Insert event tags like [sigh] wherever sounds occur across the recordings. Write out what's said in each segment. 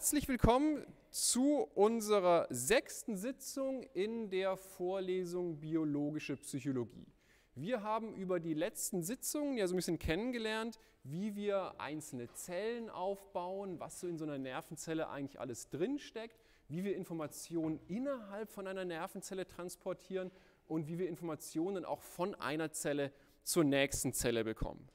Herzlich willkommen zu unserer sechsten Sitzung in der Vorlesung Biologische Psychologie. Wir haben über die letzten Sitzungen ja so ein bisschen kennengelernt, wie wir einzelne Zellen aufbauen, was so in so einer Nervenzelle eigentlich alles drinsteckt, wie wir Informationen innerhalb von einer Nervenzelle transportieren und wie wir Informationen auch von einer Zelle zur nächsten Zelle bekommen.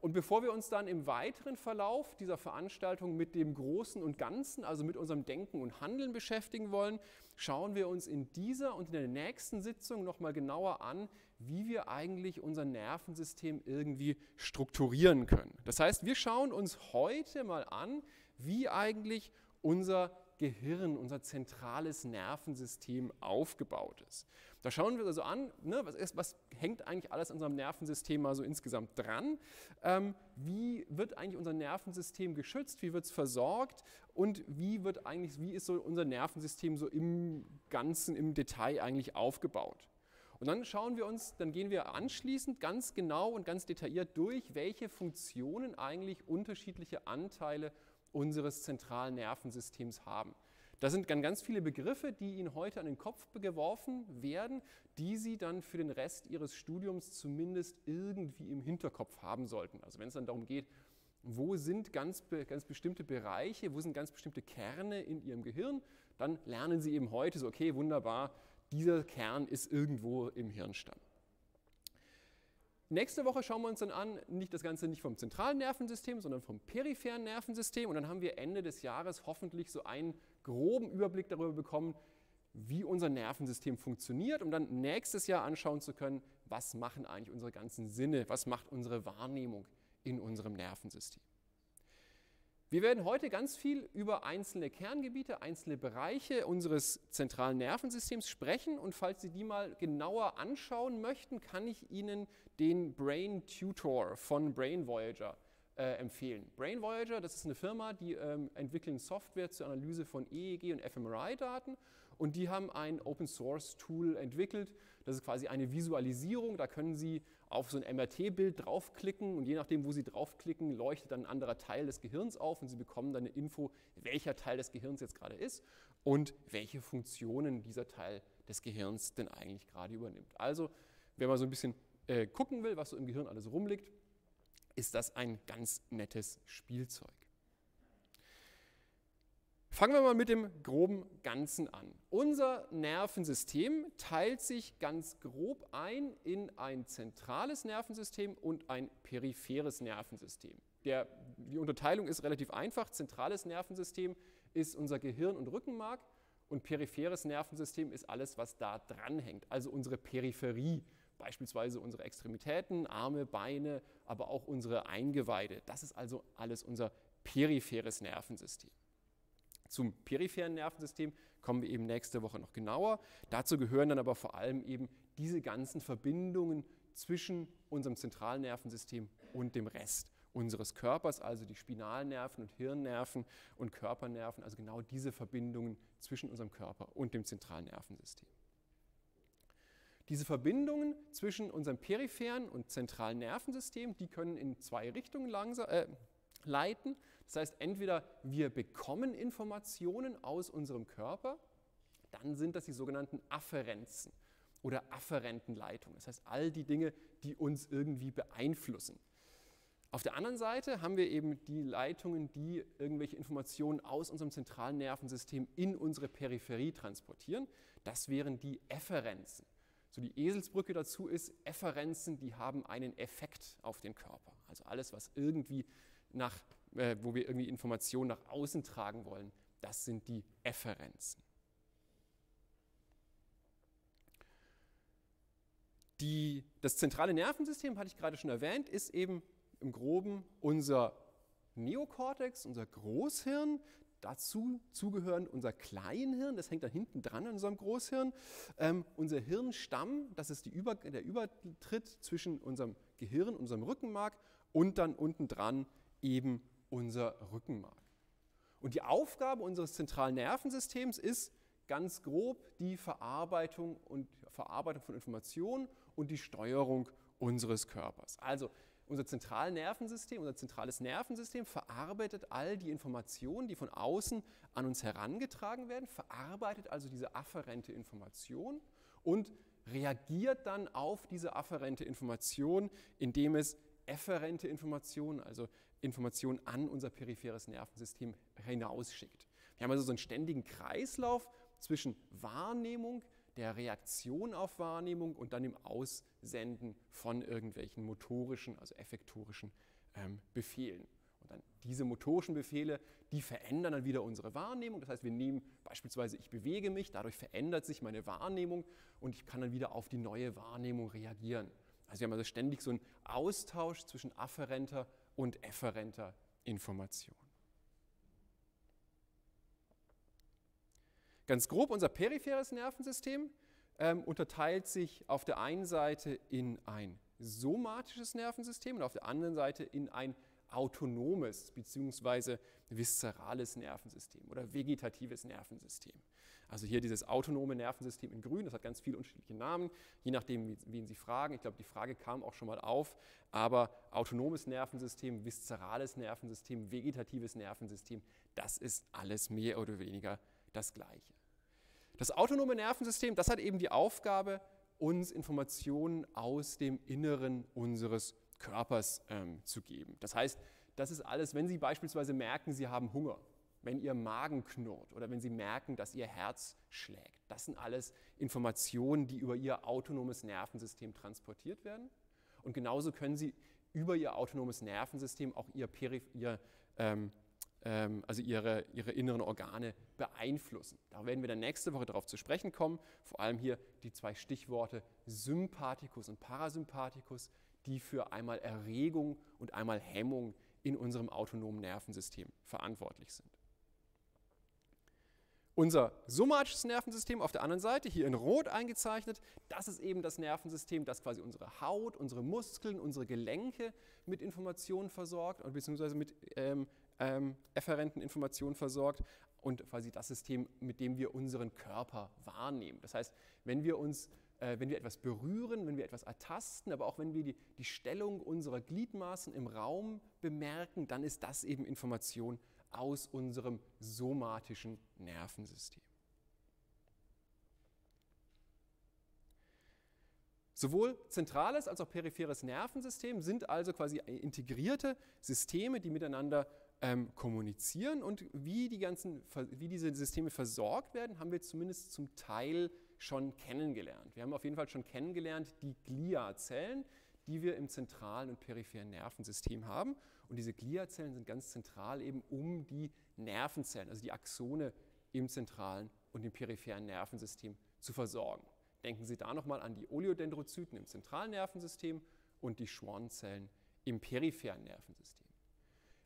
Und bevor wir uns dann im weiteren Verlauf dieser Veranstaltung mit dem Großen und Ganzen, also mit unserem Denken und Handeln beschäftigen wollen, schauen wir uns in dieser und in der nächsten Sitzung nochmal genauer an, wie wir eigentlich unser Nervensystem irgendwie strukturieren können. Das heißt, wir schauen uns heute mal an, wie eigentlich unser Gehirn, unser zentrales Nervensystem aufgebaut ist. Da schauen wir uns also an, ne, was, ist, was, hängt eigentlich alles an unserem Nervensystem mal so insgesamt dran? Ähm, wie wird eigentlich unser Nervensystem geschützt? Wie wird es versorgt? Und wie wird eigentlich, wie ist so unser Nervensystem so im Ganzen, im Detail eigentlich aufgebaut? Und dann schauen wir uns, dann gehen wir anschließend ganz genau und ganz detailliert durch, welche Funktionen eigentlich unterschiedliche Anteile unseres zentralen Nervensystems haben. Das sind ganz viele Begriffe, die Ihnen heute an den Kopf geworfen werden, die Sie dann für den Rest Ihres Studiums zumindest irgendwie im Hinterkopf haben sollten. Also wenn es dann darum geht, wo sind ganz, ganz bestimmte Bereiche, wo sind ganz bestimmte Kerne in Ihrem Gehirn, dann lernen Sie eben heute so, okay, wunderbar, dieser Kern ist irgendwo im Hirnstamm. Nächste Woche schauen wir uns dann an, nicht das Ganze nicht vom zentralen Nervensystem, sondern vom peripheren Nervensystem. Und dann haben wir Ende des Jahres hoffentlich so einen groben Überblick darüber bekommen, wie unser Nervensystem funktioniert, um dann nächstes Jahr anschauen zu können, was machen eigentlich unsere ganzen Sinne, was macht unsere Wahrnehmung in unserem Nervensystem. Wir werden heute ganz viel über einzelne Kerngebiete, einzelne Bereiche unseres zentralen Nervensystems sprechen und falls Sie die mal genauer anschauen möchten, kann ich Ihnen den Brain Tutor von Brain Voyager äh, empfehlen. Brain Voyager, das ist eine Firma, die ähm, entwickeln Software zur Analyse von EEG und fMRI-Daten und die haben ein Open Source Tool entwickelt. Das ist quasi eine Visualisierung. Da können Sie auf so ein MRT-Bild draufklicken und je nachdem, wo Sie draufklicken, leuchtet dann ein anderer Teil des Gehirns auf und Sie bekommen dann eine Info, welcher Teil des Gehirns jetzt gerade ist und welche Funktionen dieser Teil des Gehirns denn eigentlich gerade übernimmt. Also, wenn man so ein bisschen äh, gucken will, was so im Gehirn alles rumliegt, ist das ein ganz nettes Spielzeug. Fangen wir mal mit dem groben Ganzen an. Unser Nervensystem teilt sich ganz grob ein in ein zentrales Nervensystem und ein peripheres Nervensystem. Der, die Unterteilung ist relativ einfach. Zentrales Nervensystem ist unser Gehirn und Rückenmark und peripheres Nervensystem ist alles, was da dranhängt, also unsere Peripherie, beispielsweise unsere Extremitäten, Arme, Beine, aber auch unsere Eingeweide. Das ist also alles unser peripheres Nervensystem. Zum peripheren Nervensystem kommen wir eben nächste Woche noch genauer. Dazu gehören dann aber vor allem eben diese ganzen Verbindungen zwischen unserem zentralen Nervensystem und dem Rest unseres Körpers, also die Spinalnerven und Hirnnerven und Körpernerven, also genau diese Verbindungen zwischen unserem Körper und dem zentralen Nervensystem. Diese Verbindungen zwischen unserem peripheren und zentralen Nervensystem, die können in zwei Richtungen langsam, äh, leiten. Das heißt, entweder wir bekommen Informationen aus unserem Körper, dann sind das die sogenannten Afferenzen oder afferenten Leitungen. Das heißt, all die Dinge, die uns irgendwie beeinflussen. Auf der anderen Seite haben wir eben die Leitungen, die irgendwelche Informationen aus unserem zentralen Nervensystem in unsere Peripherie transportieren. Das wären die Efferenzen. So die Eselsbrücke dazu ist, Efferenzen, die haben einen Effekt auf den Körper. Also alles, was irgendwie nach, äh, wo wir irgendwie Informationen nach außen tragen wollen, das sind die Efferenzen. Die, das zentrale Nervensystem, hatte ich gerade schon erwähnt, ist eben im Groben unser Neokortex, unser Großhirn. Dazu zugehören unser Kleinhirn, das hängt da hinten dran an unserem Großhirn. Ähm, unser Hirnstamm, das ist Über, der Übertritt zwischen unserem Gehirn, unserem Rückenmark und dann unten dran eben unser Rückenmark. Und die Aufgabe unseres zentralen Nervensystems ist ganz grob die Verarbeitung und Verarbeitung von Informationen und die Steuerung unseres Körpers. Also unser zentrales Nervensystem, unser zentrales Nervensystem verarbeitet all die Informationen, die von außen an uns herangetragen werden, verarbeitet also diese afferente Information und reagiert dann auf diese afferente Information, indem es efferente Informationen, also Informationen an unser peripheres Nervensystem hinausschickt. Wir haben also so einen ständigen Kreislauf zwischen Wahrnehmung, der Reaktion auf Wahrnehmung und dann dem Aussenden von irgendwelchen motorischen, also effektorischen ähm, Befehlen. Und dann diese motorischen Befehle, die verändern dann wieder unsere Wahrnehmung. Das heißt, wir nehmen beispielsweise, ich bewege mich, dadurch verändert sich meine Wahrnehmung und ich kann dann wieder auf die neue Wahrnehmung reagieren. Also wir haben also ständig so einen Austausch zwischen afferenter und efferenter Information. Ganz grob, unser peripheres Nervensystem ähm, unterteilt sich auf der einen Seite in ein somatisches Nervensystem und auf der anderen Seite in ein autonomes bzw. viszerales Nervensystem oder vegetatives Nervensystem. Also hier dieses autonome Nervensystem in Grün, das hat ganz viele unterschiedliche Namen, je nachdem, wen Sie fragen. Ich glaube, die Frage kam auch schon mal auf, aber autonomes Nervensystem, viszerales Nervensystem, vegetatives Nervensystem, das ist alles mehr oder weniger das Gleiche. Das autonome Nervensystem, das hat eben die Aufgabe, uns Informationen aus dem Inneren unseres Körpers ähm, zu geben. Das heißt, das ist alles, wenn Sie beispielsweise merken, Sie haben Hunger, wenn Ihr Magen knurrt oder wenn Sie merken, dass Ihr Herz schlägt. Das sind alles Informationen, die über Ihr autonomes Nervensystem transportiert werden. Und genauso können Sie über Ihr autonomes Nervensystem auch Ihr, Periph ihr ähm, ähm, also ihre, ihre inneren Organe beeinflussen. Da werden wir dann nächste Woche darauf zu sprechen kommen. Vor allem hier die zwei Stichworte Sympathikus und Parasympathikus, die für einmal Erregung und einmal Hemmung in unserem autonomen Nervensystem verantwortlich sind. Unser somatisches Nervensystem auf der anderen Seite, hier in Rot eingezeichnet, das ist eben das Nervensystem, das quasi unsere Haut, unsere Muskeln, unsere Gelenke mit Informationen versorgt, beziehungsweise mit ähm, ähm, efferenten Informationen versorgt und quasi das System, mit dem wir unseren Körper wahrnehmen. Das heißt, wenn wir uns äh, wenn wir etwas berühren, wenn wir etwas ertasten, aber auch wenn wir die, die Stellung unserer Gliedmaßen im Raum bemerken, dann ist das eben Information aus unserem somatischen Nervensystem. Sowohl zentrales als auch peripheres Nervensystem sind also quasi integrierte Systeme, die miteinander ähm, kommunizieren und wie, die ganzen, wie diese Systeme versorgt werden, haben wir zumindest zum Teil schon kennengelernt. Wir haben auf jeden Fall schon kennengelernt die Gliazellen, die wir im zentralen und peripheren Nervensystem haben. Und diese Gliazellen sind ganz zentral eben um die Nervenzellen, also die Axone im zentralen und im peripheren Nervensystem zu versorgen. Denken Sie da nochmal an die Oleodendrozyten im zentralen Nervensystem und die Schwanzellen im peripheren Nervensystem.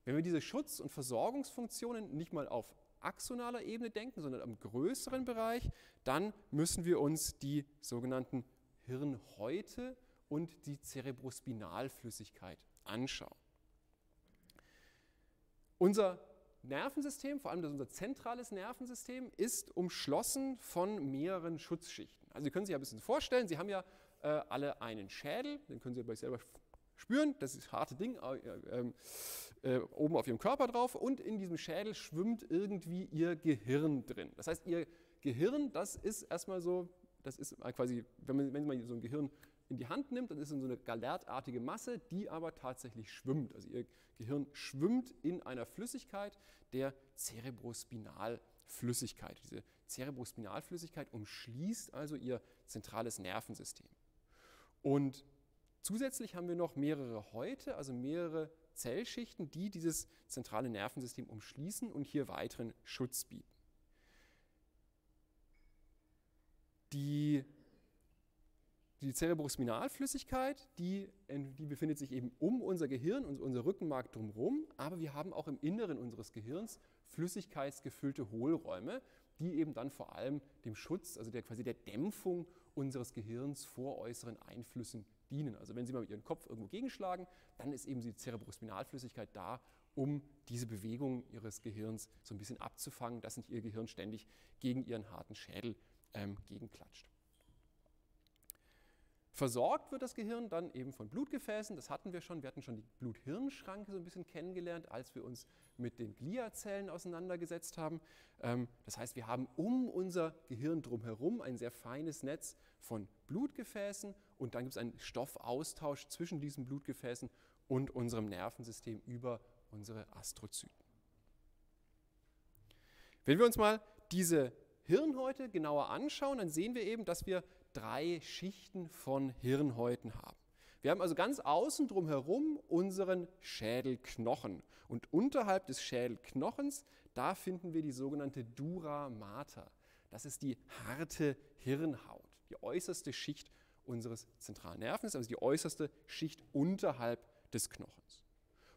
Wenn wir diese Schutz- und Versorgungsfunktionen nicht mal auf axonaler Ebene denken, sondern am größeren Bereich, dann müssen wir uns die sogenannten Hirnhäute und die Cerebrospinalflüssigkeit anschauen. Unser Nervensystem, vor allem unser zentrales Nervensystem, ist umschlossen von mehreren Schutzschichten. Also Sie können sich ein bisschen vorstellen, Sie haben ja äh, alle einen Schädel, den können Sie bei sich selber spüren, das ist das harte Ding äh, äh, äh, oben auf ihrem Körper drauf und in diesem Schädel schwimmt irgendwie ihr Gehirn drin. Das heißt, ihr Gehirn, das ist erstmal so, das ist quasi, wenn man, wenn man so ein Gehirn in die Hand nimmt, dann ist es so eine galertartige Masse, die aber tatsächlich schwimmt. Also ihr Gehirn schwimmt in einer Flüssigkeit, der Cerebrospinalflüssigkeit. Diese Cerebrospinalflüssigkeit umschließt also ihr zentrales Nervensystem. Und Zusätzlich haben wir noch mehrere Häute, also mehrere Zellschichten, die dieses zentrale Nervensystem umschließen und hier weiteren Schutz bieten. Die, die Cerebrospinalflüssigkeit, die, die befindet sich eben um unser Gehirn und unser Rückenmark drumherum, aber wir haben auch im Inneren unseres Gehirns flüssigkeitsgefüllte Hohlräume, die eben dann vor allem dem Schutz, also der, quasi der Dämpfung unseres Gehirns vor äußeren Einflüssen dienen. Also wenn Sie mal mit Ihrem Kopf irgendwo gegenschlagen, dann ist eben die Cerebrospinalflüssigkeit da, um diese Bewegung Ihres Gehirns so ein bisschen abzufangen, dass nicht Ihr Gehirn ständig gegen Ihren harten Schädel ähm, gegenklatscht. Versorgt wird das Gehirn dann eben von Blutgefäßen, das hatten wir schon. Wir hatten schon die Blut-Hirn-Schranke so ein bisschen kennengelernt, als wir uns mit den Gliazellen auseinandergesetzt haben. Ähm, das heißt, wir haben um unser Gehirn drumherum ein sehr feines Netz von Blutgefäßen und dann gibt es einen Stoffaustausch zwischen diesen Blutgefäßen und unserem Nervensystem über unsere Astrozyten. Wenn wir uns mal diese Hirnhäute genauer anschauen, dann sehen wir eben, dass wir drei Schichten von Hirnhäuten haben. Wir haben also ganz außen drumherum unseren Schädelknochen und unterhalb des Schädelknochens, da finden wir die sogenannte Dura mater. Das ist die harte Hirnhaut, die äußerste Schicht unseres zentralen Nervens, also die äußerste Schicht unterhalb des Knochens.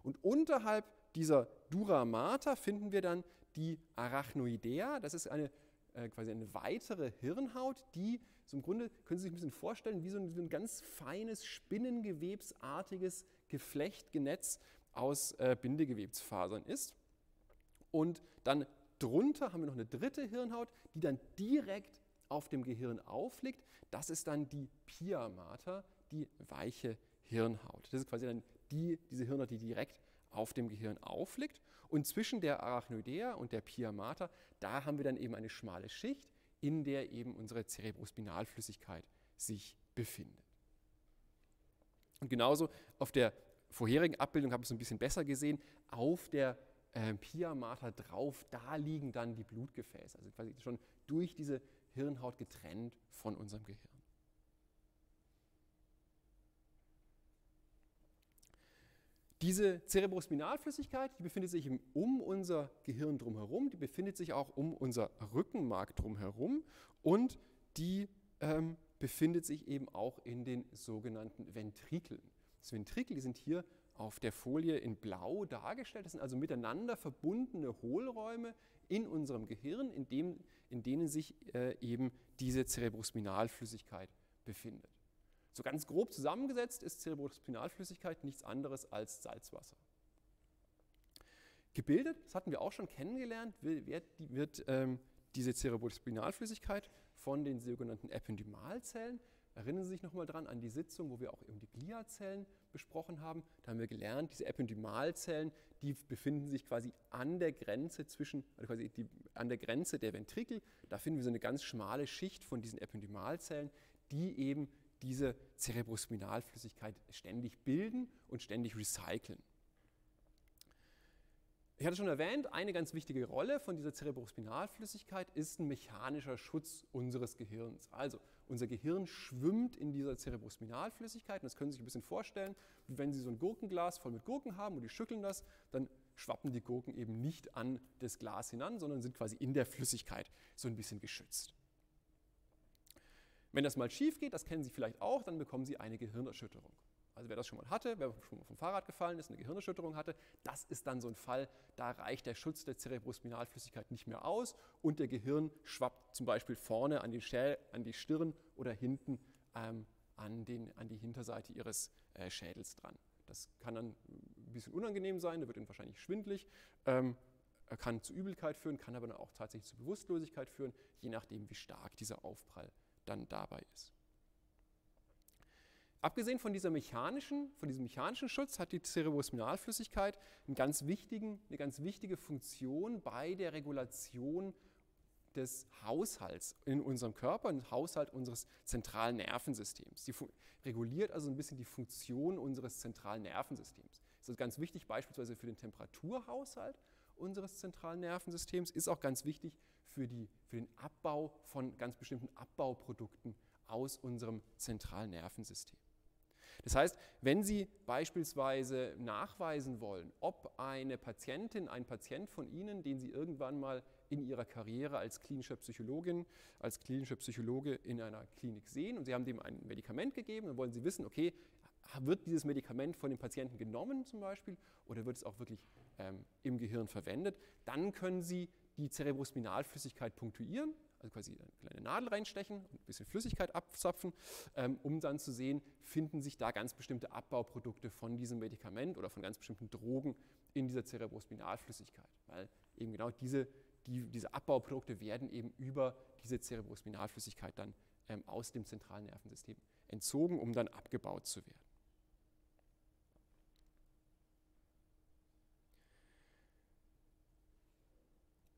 Und unterhalb dieser Dura mater finden wir dann die Arachnoidea, das ist eine äh, quasi eine weitere Hirnhaut, die so im Grunde, können Sie sich ein bisschen vorstellen, wie so ein, wie ein ganz feines, spinnengewebsartiges Geflechtgenetz aus äh, Bindegewebsfasern ist. Und dann drunter haben wir noch eine dritte Hirnhaut, die dann direkt auf dem Gehirn aufliegt. Das ist dann die Pia mater, die weiche Hirnhaut. Das ist quasi dann die, diese Hirnhaut, die direkt auf dem Gehirn aufliegt. Und zwischen der Arachnoidea und der Pia mater, da haben wir dann eben eine schmale Schicht, in der eben unsere Cerebrospinalflüssigkeit sich befindet. Und genauso auf der vorherigen Abbildung habe ich es ein bisschen besser gesehen, auf der äh, Pia mater drauf, da liegen dann die Blutgefäße, also quasi schon durch diese Hirnhaut getrennt von unserem Gehirn. Diese Cerebrospinalflüssigkeit, die befindet sich um unser Gehirn drumherum, die befindet sich auch um unser Rückenmark drumherum und die ähm, befindet sich eben auch in den sogenannten Ventrikeln. Das Ventrikel, sind hier auf der Folie in blau dargestellt. Das sind also miteinander verbundene Hohlräume in unserem Gehirn, in, dem, in denen sich äh, eben diese Cerebrospinalflüssigkeit befindet. So ganz grob zusammengesetzt ist Cerebrospinalflüssigkeit nichts anderes als Salzwasser. Gebildet, das hatten wir auch schon kennengelernt, wird, wird ähm, diese Cerebrospinalflüssigkeit von den sogenannten Ependymalzellen. Erinnern Sie sich nochmal dran an die Sitzung, wo wir auch eben die Gliazellen besprochen haben. Da haben wir gelernt, diese Ependymalzellen, die befinden sich quasi an der Grenze zwischen, also quasi die, an der Grenze der Ventrikel. Da finden wir so eine ganz schmale Schicht von diesen Ependymalzellen, die eben diese Cerebrospinalflüssigkeit ständig bilden und ständig recyceln. Ich hatte schon erwähnt, eine ganz wichtige Rolle von dieser Cerebrospinalflüssigkeit ist ein mechanischer Schutz unseres Gehirns. Also unser Gehirn schwimmt in dieser Cerebrospinalflüssigkeit. Und das können Sie sich ein bisschen vorstellen, wie wenn Sie so ein Gurkenglas voll mit Gurken haben und die schütteln das, dann schwappen die Gurken eben nicht an das Glas hinan, sondern sind quasi in der Flüssigkeit so ein bisschen geschützt. Wenn das mal schief geht, das kennen Sie vielleicht auch, dann bekommen Sie eine Gehirnerschütterung. Also wer das schon mal hatte, wer schon mal vom Fahrrad gefallen ist, eine Gehirnerschütterung hatte, das ist dann so ein Fall, da reicht der Schutz der Cerebrospinalflüssigkeit nicht mehr aus und der Gehirn schwappt zum Beispiel vorne an die, Schä an die Stirn oder hinten ähm, an, den, an, die Hinterseite Ihres äh, Schädels dran. Das kann dann ein bisschen unangenehm sein, da wird Ihnen wahrscheinlich schwindlig, ähm, kann zu Übelkeit führen, kann aber dann auch tatsächlich zu Bewusstlosigkeit führen, je nachdem, wie stark dieser Aufprall ist dann dabei ist. Abgesehen von, dieser mechanischen, von diesem mechanischen Schutz hat die Cerebrospinalflüssigkeit einen ganz wichtigen, eine ganz wichtige Funktion bei der Regulation des Haushalts in unserem Körper, im Haushalt unseres zentralen Nervensystems. Sie reguliert also ein bisschen die Funktion unseres zentralen Nervensystems. Das ist ganz wichtig beispielsweise für den Temperaturhaushalt unseres zentralen Nervensystems, ist auch ganz wichtig für, die, für den Abbau von ganz bestimmten Abbauprodukten aus unserem zentralen Nervensystem. Das heißt, wenn Sie beispielsweise nachweisen wollen, ob eine Patientin, ein Patient von Ihnen, den Sie irgendwann mal in Ihrer Karriere als klinische Psychologin, als klinischer Psychologe in einer Klinik sehen und Sie haben dem ein Medikament gegeben, dann wollen Sie wissen, okay, wird dieses Medikament von dem Patienten genommen zum Beispiel oder wird es auch wirklich ähm, im Gehirn verwendet, dann können Sie die Cerebrospinalflüssigkeit punktuieren, also quasi eine kleine Nadel reinstechen und ein bisschen Flüssigkeit abzapfen, ähm, um dann zu sehen, finden sich da ganz bestimmte Abbauprodukte von diesem Medikament oder von ganz bestimmten Drogen in dieser Cerebrospinalflüssigkeit. Weil eben genau diese, die, diese Abbauprodukte werden eben über diese Cerebrospinalflüssigkeit dann ähm, aus dem zentralen Nervensystem entzogen, um dann abgebaut zu werden.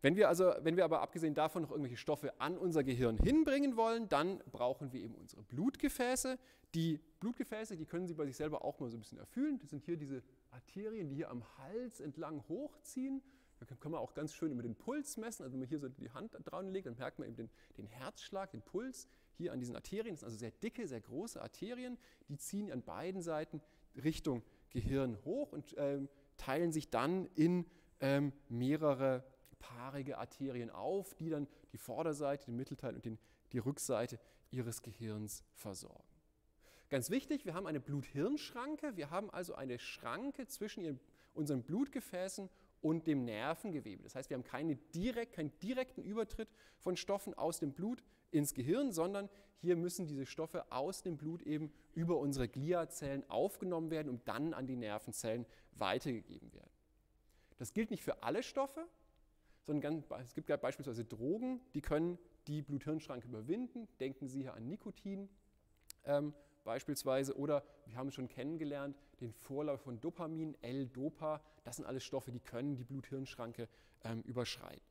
Wenn wir, also, wenn wir aber abgesehen davon noch irgendwelche Stoffe an unser Gehirn hinbringen wollen, dann brauchen wir eben unsere Blutgefäße. Die Blutgefäße, die können Sie bei sich selber auch mal so ein bisschen erfüllen. Das sind hier diese Arterien, die hier am Hals entlang hochziehen. Da kann man auch ganz schön über den Puls messen. Also wenn man hier so die Hand dran legt, dann merkt man eben den, den Herzschlag, den Puls hier an diesen Arterien. Das sind also sehr dicke, sehr große Arterien. Die ziehen an beiden Seiten Richtung Gehirn hoch und ähm, teilen sich dann in ähm, mehrere paarige Arterien auf, die dann die Vorderseite, den Mittelteil und den, die Rückseite ihres Gehirns versorgen. Ganz wichtig, wir haben eine Blut-Hirn-Schranke. Wir haben also eine Schranke zwischen ihren, unseren Blutgefäßen und dem Nervengewebe. Das heißt, wir haben keine direkt, keinen direkten Übertritt von Stoffen aus dem Blut ins Gehirn, sondern hier müssen diese Stoffe aus dem Blut eben über unsere Gliazellen aufgenommen werden und dann an die Nervenzellen weitergegeben werden. Das gilt nicht für alle Stoffe, sondern es gibt beispielsweise Drogen, die können die Blut-Hirn-Schranke überwinden. Denken Sie hier an Nikotin ähm, beispielsweise oder wir haben schon kennengelernt den Vorlauf von Dopamin, L-Dopa. Das sind alles Stoffe, die können die Blut-Hirn-Schranke ähm, überschreiten.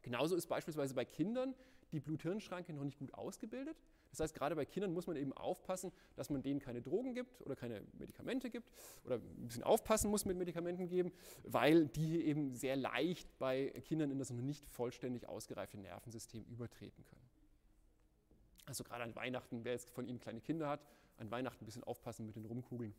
Genauso ist beispielsweise bei Kindern die Blut-Hirn-Schranke noch nicht gut ausgebildet. Das heißt, gerade bei Kindern muss man eben aufpassen, dass man denen keine Drogen gibt oder keine Medikamente gibt oder ein bisschen aufpassen muss mit Medikamenten geben, weil die eben sehr leicht bei Kindern in das noch nicht vollständig ausgereifte Nervensystem übertreten können. Also gerade an Weihnachten, wer jetzt von Ihnen kleine Kinder hat, an Weihnachten ein bisschen aufpassen mit den Rumkugeln.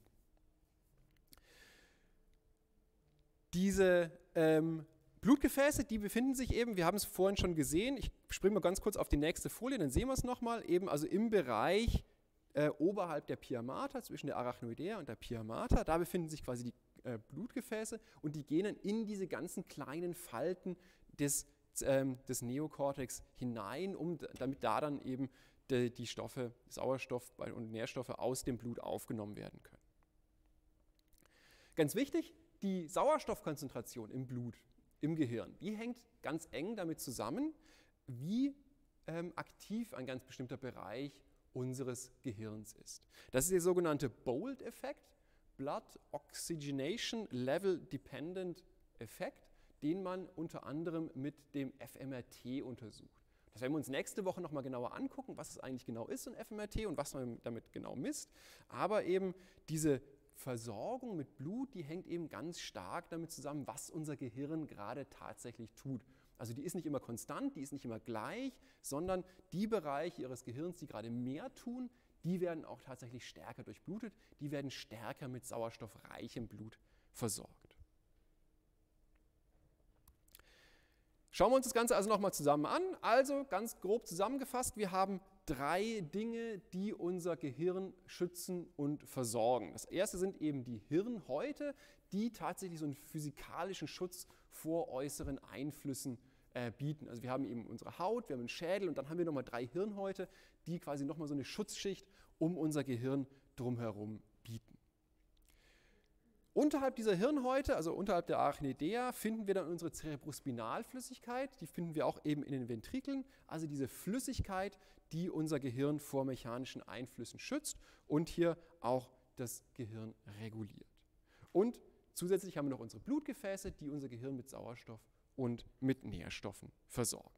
Diese ähm, Blutgefäße, die befinden sich eben, wir haben es vorhin schon gesehen, ich springe mal ganz kurz auf die nächste Folie, dann sehen wir es nochmal, eben also im Bereich äh, oberhalb der Pia mater, zwischen der Arachnoidea und der Pia mater, da befinden sich quasi die äh, Blutgefäße und die gehen dann in diese ganzen kleinen Falten des, ähm, des Neokortex hinein, um, damit da dann eben die, die Stoffe, Sauerstoff und Nährstoffe aus dem Blut aufgenommen werden können. Ganz wichtig, die Sauerstoffkonzentration im Blut im Gehirn. Die hängt ganz eng damit zusammen, wie ähm, aktiv ein ganz bestimmter Bereich unseres Gehirns ist. Das ist der sogenannte Bold-Effekt, Blood Oxygenation Level Dependent Effekt, den man unter anderem mit dem fMRT untersucht. Das werden wir uns nächste Woche nochmal genauer angucken, was es eigentlich genau ist, ein fMRT und was man damit genau misst. Aber eben diese Versorgung mit Blut, die hängt eben ganz stark damit zusammen, was unser Gehirn gerade tatsächlich tut. Also die ist nicht immer konstant, die ist nicht immer gleich, sondern die Bereiche ihres Gehirns, die gerade mehr tun, die werden auch tatsächlich stärker durchblutet, die werden stärker mit sauerstoffreichem Blut versorgt. Schauen wir uns das Ganze also nochmal zusammen an. Also ganz grob zusammengefasst, wir haben drei Dinge, die unser Gehirn schützen und versorgen. Das erste sind eben die Hirnhäute, die tatsächlich so einen physikalischen Schutz vor äußeren Einflüssen äh, bieten. Also wir haben eben unsere Haut, wir haben einen Schädel und dann haben wir nochmal drei Hirnhäute, die quasi nochmal so eine Schutzschicht um unser Gehirn drumherum bieten. Unterhalb dieser Hirnhäute, also unterhalb der Arachnidea, finden wir dann unsere Cerebrospinalflüssigkeit. Die finden wir auch eben in den Ventrikeln, also diese Flüssigkeit, die unser Gehirn vor mechanischen Einflüssen schützt und hier auch das Gehirn reguliert. Und zusätzlich haben wir noch unsere Blutgefäße, die unser Gehirn mit Sauerstoff und mit Nährstoffen versorgen.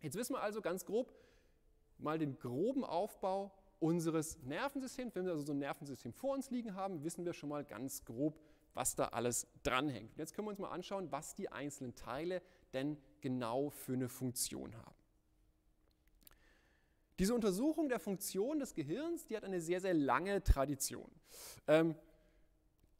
Jetzt wissen wir also ganz grob mal den groben Aufbau unseres Nervensystems. Wenn wir also so ein Nervensystem vor uns liegen haben, wissen wir schon mal ganz grob, was da alles dranhängt. Jetzt können wir uns mal anschauen, was die einzelnen Teile denn genau für eine Funktion haben. Diese Untersuchung der Funktion des Gehirns, die hat eine sehr, sehr lange Tradition. Ähm,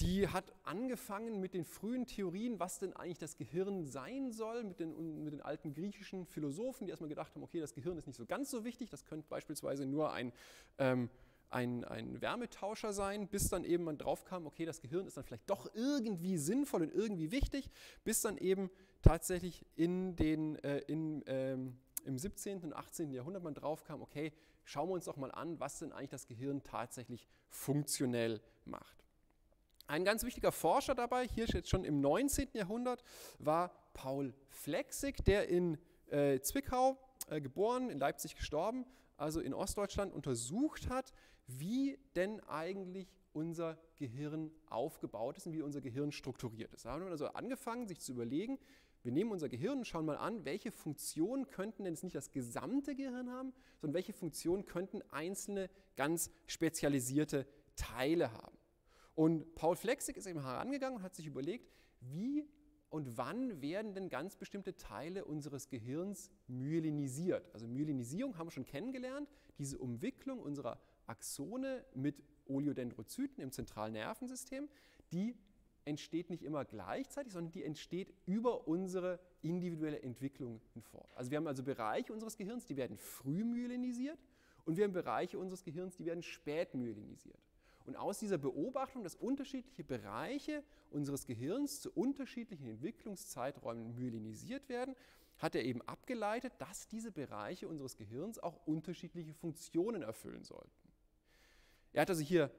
die hat angefangen mit den frühen Theorien, was denn eigentlich das Gehirn sein soll, mit den, mit den alten griechischen Philosophen, die erstmal gedacht haben, okay, das Gehirn ist nicht so ganz so wichtig, das könnte beispielsweise nur ein, ähm, ein, ein Wärmetauscher sein, bis dann eben man drauf kam, okay, das Gehirn ist dann vielleicht doch irgendwie sinnvoll und irgendwie wichtig, bis dann eben tatsächlich in den, äh, in, ähm, im 17. und 18. Jahrhundert man drauf kam, okay, schauen wir uns doch mal an, was denn eigentlich das Gehirn tatsächlich funktionell macht. Ein ganz wichtiger Forscher dabei, hier jetzt schon im 19. Jahrhundert, war Paul Flexig, der in äh, Zwickau äh, geboren, in Leipzig gestorben, also in Ostdeutschland, untersucht hat, wie denn eigentlich unser Gehirn aufgebaut ist und wie unser Gehirn strukturiert ist. Da haben wir also angefangen, sich zu überlegen, wir nehmen unser Gehirn und schauen mal an, welche Funktionen könnten denn jetzt nicht das gesamte Gehirn haben, sondern welche Funktionen könnten einzelne ganz spezialisierte Teile haben. Und Paul Flexig ist eben herangegangen und hat sich überlegt, wie und wann werden denn ganz bestimmte Teile unseres Gehirns myelinisiert. Also Myelinisierung haben wir schon kennengelernt, diese Umwicklung unserer Axone mit Oliodendrozyten im zentralen Nervensystem, die entsteht nicht immer gleichzeitig, sondern die entsteht über unsere individuelle Entwicklung hinfort. Also wir haben also Bereiche unseres Gehirns, die werden früh myelinisiert und wir haben Bereiche unseres Gehirns, die werden spät myelinisiert. Und aus dieser Beobachtung, dass unterschiedliche Bereiche unseres Gehirns zu unterschiedlichen Entwicklungszeiträumen myelinisiert werden, hat er eben abgeleitet, dass diese Bereiche unseres Gehirns auch unterschiedliche Funktionen erfüllen sollten. Er hat also hier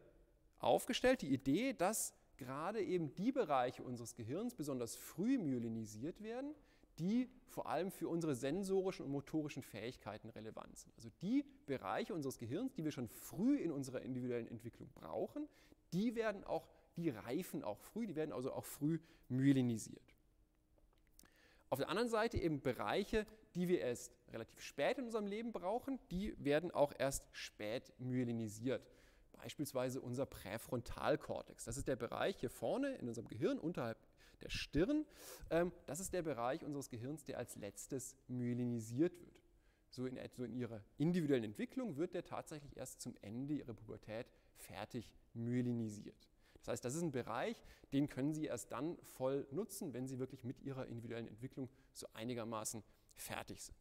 aufgestellt die Idee, dass gerade eben die Bereiche unseres Gehirns besonders früh myelinisiert werden, die vor allem für unsere sensorischen und motorischen Fähigkeiten relevant sind. Also die Bereiche unseres Gehirns, die wir schon früh in unserer individuellen Entwicklung brauchen, die werden auch, die reifen auch früh, die werden also auch früh myelinisiert. Auf der anderen Seite eben Bereiche, die wir erst relativ spät in unserem Leben brauchen, die werden auch erst spät myelinisiert beispielsweise unser Präfrontalkortex. Das ist der Bereich hier vorne in unserem Gehirn unterhalb der Stirn. Ähm, das ist der Bereich unseres Gehirns, der als letztes myelinisiert wird. So in, so in ihrer individuellen Entwicklung wird der tatsächlich erst zum Ende ihrer Pubertät fertig myelinisiert. Das heißt, das ist ein Bereich, den können Sie erst dann voll nutzen, wenn Sie wirklich mit Ihrer individuellen Entwicklung so einigermaßen fertig sind.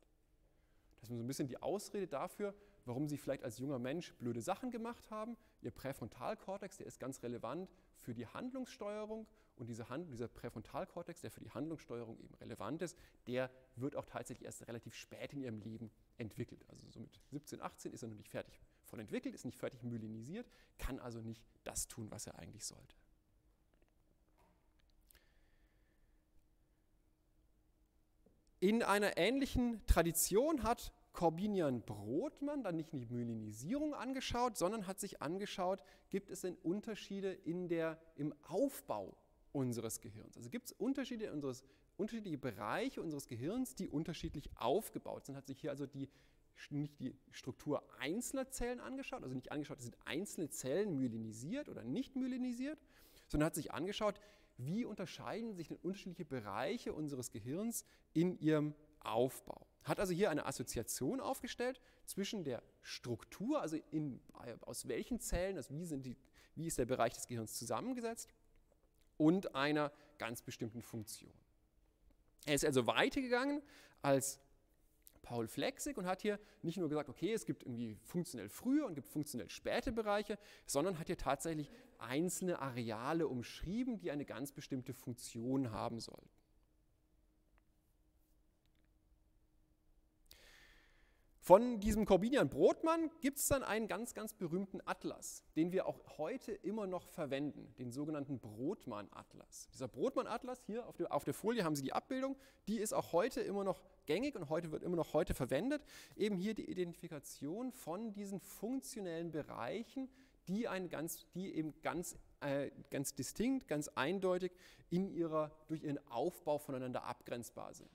Das ist so ein bisschen die Ausrede dafür, warum Sie vielleicht als junger Mensch blöde Sachen gemacht haben. Ihr Präfrontalkortex, der ist ganz relevant für die Handlungssteuerung und diese Hand, dieser Präfrontalkortex, der für die Handlungssteuerung eben relevant ist, der wird auch tatsächlich erst relativ spät in Ihrem Leben entwickelt. Also so mit 17, 18 ist er noch nicht fertig voll entwickelt, ist nicht fertig myelinisiert, kann also nicht das tun, was er eigentlich sollte. In einer ähnlichen Tradition hat Corbinian Brotmann dann nicht die Myelinisierung angeschaut, sondern hat sich angeschaut, gibt es denn Unterschiede in der, im Aufbau unseres Gehirns? Also gibt es Unterschiede unseres, unterschiedliche Bereiche unseres Gehirns, die unterschiedlich aufgebaut sind? Hat sich hier also die, nicht die Struktur einzelner Zellen angeschaut, also nicht angeschaut, sind einzelne Zellen myelinisiert oder nicht myelinisiert, sondern hat sich angeschaut, wie unterscheiden sich denn unterschiedliche Bereiche unseres Gehirns in ihrem Aufbau. Hat also hier eine Assoziation aufgestellt zwischen der Struktur, also in, aus welchen Zellen, also wie, die, wie ist der Bereich des Gehirns zusammengesetzt, und einer ganz bestimmten Funktion. Er ist also weitergegangen als Paul Flexig und hat hier nicht nur gesagt, okay, es gibt irgendwie funktionell frühe und gibt funktionell späte Bereiche, sondern hat hier tatsächlich einzelne Areale umschrieben, die eine ganz bestimmte Funktion haben sollten. Von diesem Corbinian Brotmann gibt es dann einen ganz, ganz berühmten Atlas, den wir auch heute immer noch verwenden, den sogenannten Brotmann-Atlas. Dieser Brotmann-Atlas, hier auf der, auf der Folie haben Sie die Abbildung, die ist auch heute immer noch gängig und heute wird immer noch heute verwendet. Eben hier die Identifikation von diesen funktionellen Bereichen, die, ein ganz, die eben ganz, äh, ganz distinkt, ganz eindeutig in ihrer, durch ihren Aufbau voneinander abgrenzbar sind.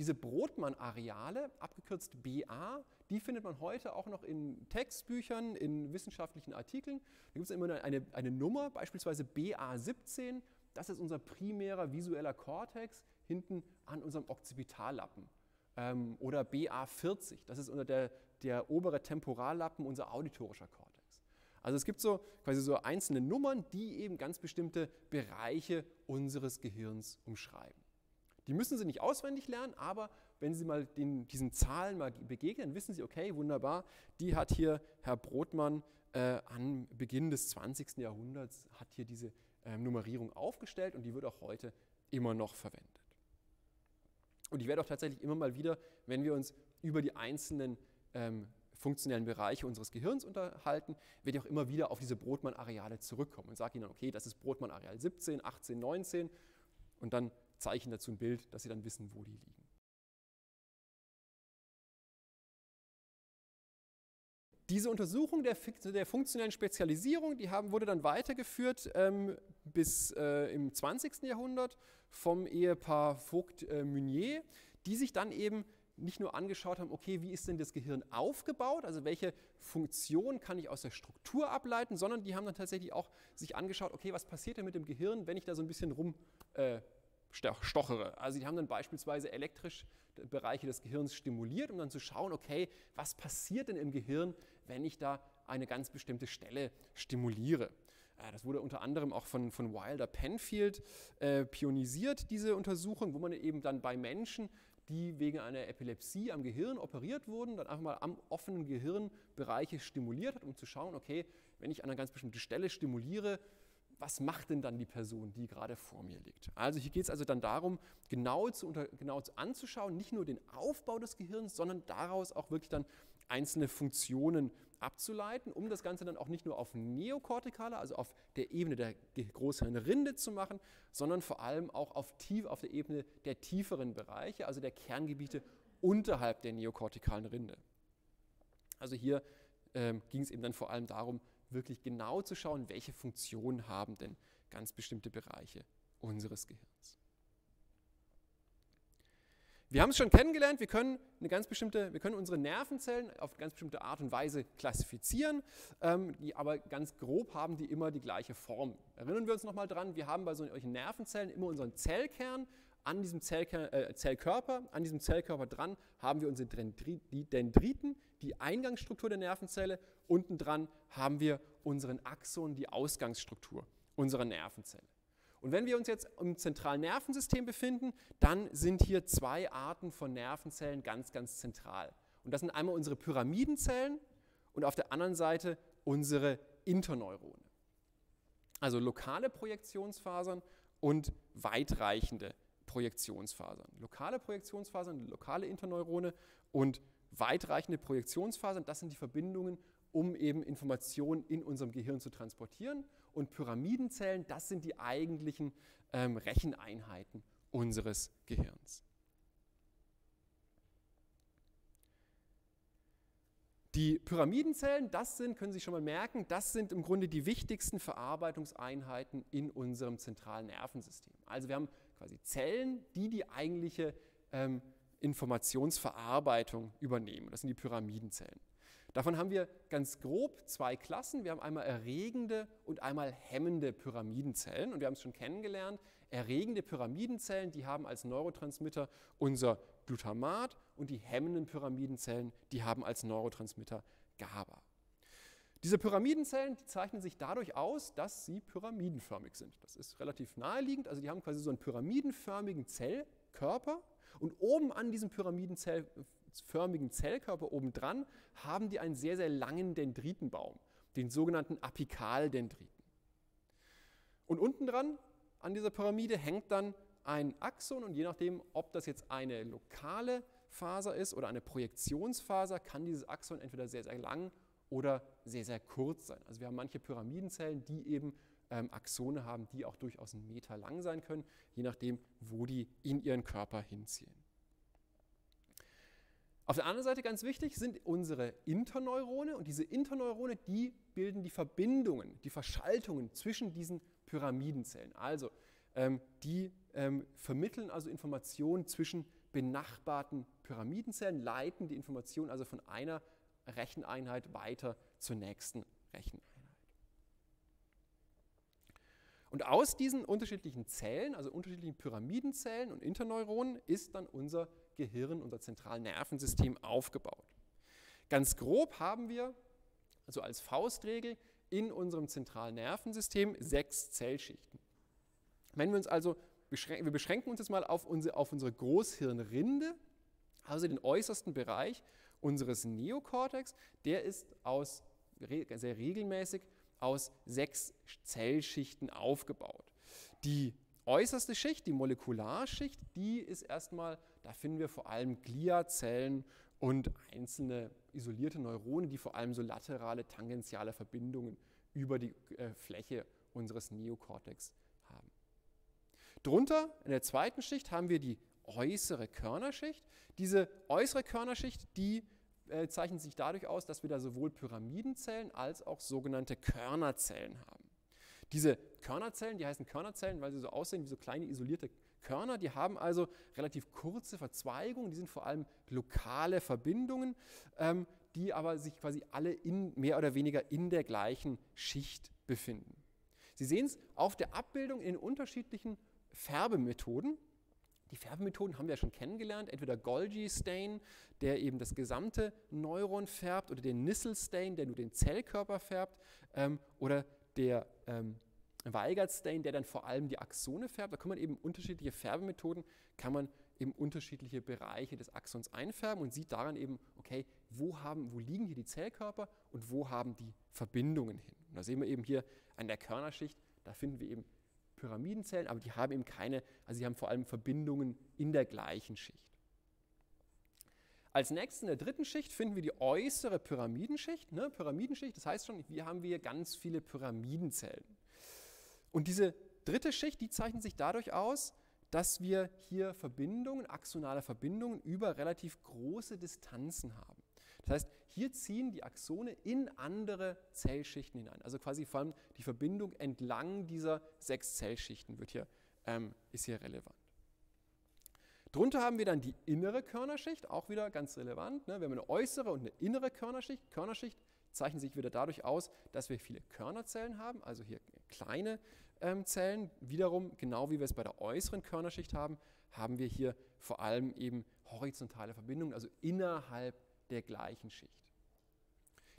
Diese Brotmann-Areale, abgekürzt BA, die findet man heute auch noch in Textbüchern, in wissenschaftlichen Artikeln. Da gibt es immer eine, eine Nummer, beispielsweise BA17. Das ist unser primärer visueller Kortex hinten an unserem Occipitallappen. Ähm, oder BA40, das ist unter der, der obere Temporallappen, unser auditorischer Kortex. Also es gibt so quasi so einzelne Nummern, die eben ganz bestimmte Bereiche unseres Gehirns umschreiben. Die müssen Sie nicht auswendig lernen, aber wenn Sie mal den, diesen Zahlen mal begegnen, wissen Sie, okay, wunderbar, die hat hier Herr Brotmann äh, an Beginn des 20. Jahrhunderts, hat hier diese äh, Nummerierung aufgestellt und die wird auch heute immer noch verwendet. Und ich werde auch tatsächlich immer mal wieder, wenn wir uns über die einzelnen ähm, funktionellen Bereiche unseres Gehirns unterhalten, werde ich auch immer wieder auf diese Brotmann-Areale zurückkommen und sage Ihnen okay, das ist Brotmann-Areal 17, 18, 19 und dann Zeichen dazu ein Bild, dass Sie dann wissen, wo die liegen. Diese Untersuchung der, der funktionellen Spezialisierung, die haben, wurde dann weitergeführt ähm, bis äh, im 20. Jahrhundert vom Ehepaar Vogt-Meunier, äh, die sich dann eben nicht nur angeschaut haben, okay, wie ist denn das Gehirn aufgebaut, also welche Funktion kann ich aus der Struktur ableiten, sondern die haben dann tatsächlich auch sich angeschaut, okay, was passiert denn mit dem Gehirn, wenn ich da so ein bisschen rum äh, stochere. Also die haben dann beispielsweise elektrisch Bereiche des Gehirns stimuliert, um dann zu schauen, okay, was passiert denn im Gehirn, wenn ich da eine ganz bestimmte Stelle stimuliere. Äh, das wurde unter anderem auch von, von Wilder Penfield äh, pionisiert, diese Untersuchung, wo man eben dann bei Menschen, die wegen einer Epilepsie am Gehirn operiert wurden, dann einfach mal am offenen Gehirn Bereiche stimuliert hat, um zu schauen, okay, wenn ich an einer ganz bestimmten Stelle stimuliere, was macht denn dann die Person, die gerade vor mir liegt? Also hier geht es also dann darum, genau, zu unter, genau anzuschauen, nicht nur den Aufbau des Gehirns, sondern daraus auch wirklich dann einzelne Funktionen abzuleiten, um das Ganze dann auch nicht nur auf neokortikaler, also auf der Ebene der Großhirnrinde zu machen, sondern vor allem auch auf, tief, auf der Ebene der tieferen Bereiche, also der Kerngebiete unterhalb der neokortikalen Rinde. Also hier ähm, ging es eben dann vor allem darum, wirklich genau zu schauen, welche Funktion haben denn ganz bestimmte Bereiche unseres Gehirns. Wir haben es schon kennengelernt, wir können, eine ganz bestimmte, wir können unsere Nervenzellen auf ganz bestimmte Art und Weise klassifizieren, ähm, die aber ganz grob haben die immer die gleiche Form. Erinnern wir uns nochmal dran, wir haben bei solchen Nervenzellen immer unseren Zellkern, an diesem Zellker, äh, Zellkörper, an diesem Zellkörper dran haben wir unsere Dendriten, die Eingangsstruktur der Nervenzelle, unten dran haben wir unseren Axon, die Ausgangsstruktur unserer Nervenzelle. Und wenn wir uns jetzt im zentralen Nervensystem befinden, dann sind hier zwei Arten von Nervenzellen ganz, ganz zentral. Und das sind einmal unsere Pyramidenzellen und auf der anderen Seite unsere Interneurone. Also lokale Projektionsfasern und weitreichende Projektionsfasern. Lokale Projektionsfasern, lokale Interneurone und weitreichende Projektionsfasern, das sind die Verbindungen, um eben Informationen in unserem Gehirn zu transportieren. Und Pyramidenzellen, das sind die eigentlichen ähm, Recheneinheiten unseres Gehirns. Die Pyramidenzellen, das sind, können Sie schon mal merken, das sind im Grunde die wichtigsten Verarbeitungseinheiten in unserem zentralen Nervensystem. Also wir haben quasi Zellen, die die eigentliche ähm, Informationsverarbeitung übernehmen. Das sind die Pyramidenzellen. Davon haben wir ganz grob zwei Klassen. Wir haben einmal erregende und einmal hemmende Pyramidenzellen. Und wir haben es schon kennengelernt. Erregende Pyramidenzellen, die haben als Neurotransmitter unser Glutamat und die hemmenden Pyramidenzellen, die haben als Neurotransmitter GABA. Diese Pyramidenzellen die zeichnen sich dadurch aus, dass sie pyramidenförmig sind. Das ist relativ naheliegend. Also die haben quasi so einen pyramidenförmigen Zellkörper und oben an diesem pyramidenförmigen Zellkörper obendran haben die einen sehr, sehr langen Dendritenbaum, den sogenannten Apikaldendriten. Und unten dran an dieser Pyramide hängt dann ein Axon und je nachdem, ob das jetzt eine lokale Faser ist oder eine Projektionsfaser, kann dieses Axon entweder sehr, sehr lang oder sehr, sehr kurz sein. Also wir haben manche Pyramidenzellen, die eben ähm, Axone haben, die auch durchaus einen Meter lang sein können, je nachdem, wo die in ihren Körper hinziehen. Auf der anderen Seite ganz wichtig sind unsere Interneurone und diese Interneurone, die bilden die Verbindungen, die Verschaltungen zwischen diesen Pyramidenzellen. Also ähm, die ähm, vermitteln also Informationen zwischen benachbarten Pyramidenzellen, leiten die Informationen also von einer Recheneinheit weiter zur nächsten Recheneinheit. Und aus diesen unterschiedlichen Zellen, also unterschiedlichen Pyramidenzellen und Interneuronen, ist dann unser Gehirn, unser Zentralnervensystem aufgebaut. Ganz grob haben wir, also als Faustregel, in unserem Zentralnervensystem sechs Zellschichten. Wenn wir uns also beschränken, wir beschränken uns jetzt mal auf unsere, auf unsere Großhirnrinde, also den äußersten Bereich unseres Neokortex, der ist aus, sehr regelmäßig aus sechs Zellschichten aufgebaut. Die äußerste Schicht, die Molekularschicht, die ist erstmal, da finden wir vor allem Gliazellen und einzelne isolierte Neurone, die vor allem so laterale tangentiale Verbindungen über die äh, Fläche unseres Neokortex haben. Drunter in der zweiten Schicht haben wir die äußere Körnerschicht. Diese äußere Körnerschicht, die äh, zeichnet sich dadurch aus, dass wir da sowohl Pyramidenzellen als auch sogenannte Körnerzellen haben. Diese Körnerzellen, die heißen Körnerzellen, weil sie so aussehen wie so kleine isolierte Körner, die haben also relativ kurze Verzweigungen, die sind vor allem lokale Verbindungen, ähm, die aber sich quasi alle in, mehr oder weniger in der gleichen Schicht befinden. Sie sehen es auf der Abbildung in unterschiedlichen Färbemethoden. Die Färbemethoden haben wir ja schon kennengelernt, entweder Golgi-Stain, der eben das gesamte Neuron färbt, oder den Nissel-Stain, der nur den Zellkörper färbt, ähm, oder der ähm, Weigert-Stain, der dann vor allem die Axone färbt. Da kann man eben unterschiedliche Färbemethoden, kann man eben unterschiedliche Bereiche des Axons einfärben und sieht daran eben, okay, wo, haben, wo liegen hier die Zellkörper und wo haben die Verbindungen hin. Und da sehen wir eben hier an der Körnerschicht, da finden wir eben Pyramidenzellen, aber die haben eben keine, also sie haben vor allem Verbindungen in der gleichen Schicht. Als nächstes in der dritten Schicht finden wir die äußere Pyramidenschicht. Ne? Pyramidenschicht, das heißt schon, hier haben wir ganz viele Pyramidenzellen. Und diese dritte Schicht, die zeichnet sich dadurch aus, dass wir hier Verbindungen, axonale Verbindungen über relativ große Distanzen haben. Das heißt, hier ziehen die Axone in andere Zellschichten hinein. Also quasi vor allem die Verbindung entlang dieser sechs Zellschichten wird hier, ähm, ist hier relevant. Drunter haben wir dann die innere Körnerschicht, auch wieder ganz relevant. Ne? Wir haben eine äußere und eine innere Körnerschicht. Körnerschicht zeichnet sich wieder dadurch aus, dass wir viele Körnerzellen haben, also hier kleine ähm, Zellen. Wiederum, genau wie wir es bei der äußeren Körnerschicht haben, haben wir hier vor allem eben horizontale Verbindungen, also innerhalb der gleichen Schicht.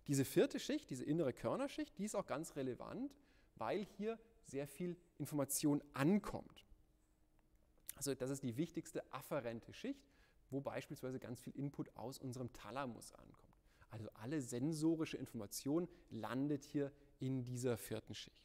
Diese vierte Schicht, diese innere Körnerschicht, die ist auch ganz relevant, weil hier sehr viel Information ankommt. Also das ist die wichtigste afferente Schicht, wo beispielsweise ganz viel Input aus unserem Thalamus ankommt. Also alle sensorische Information landet hier in dieser vierten Schicht.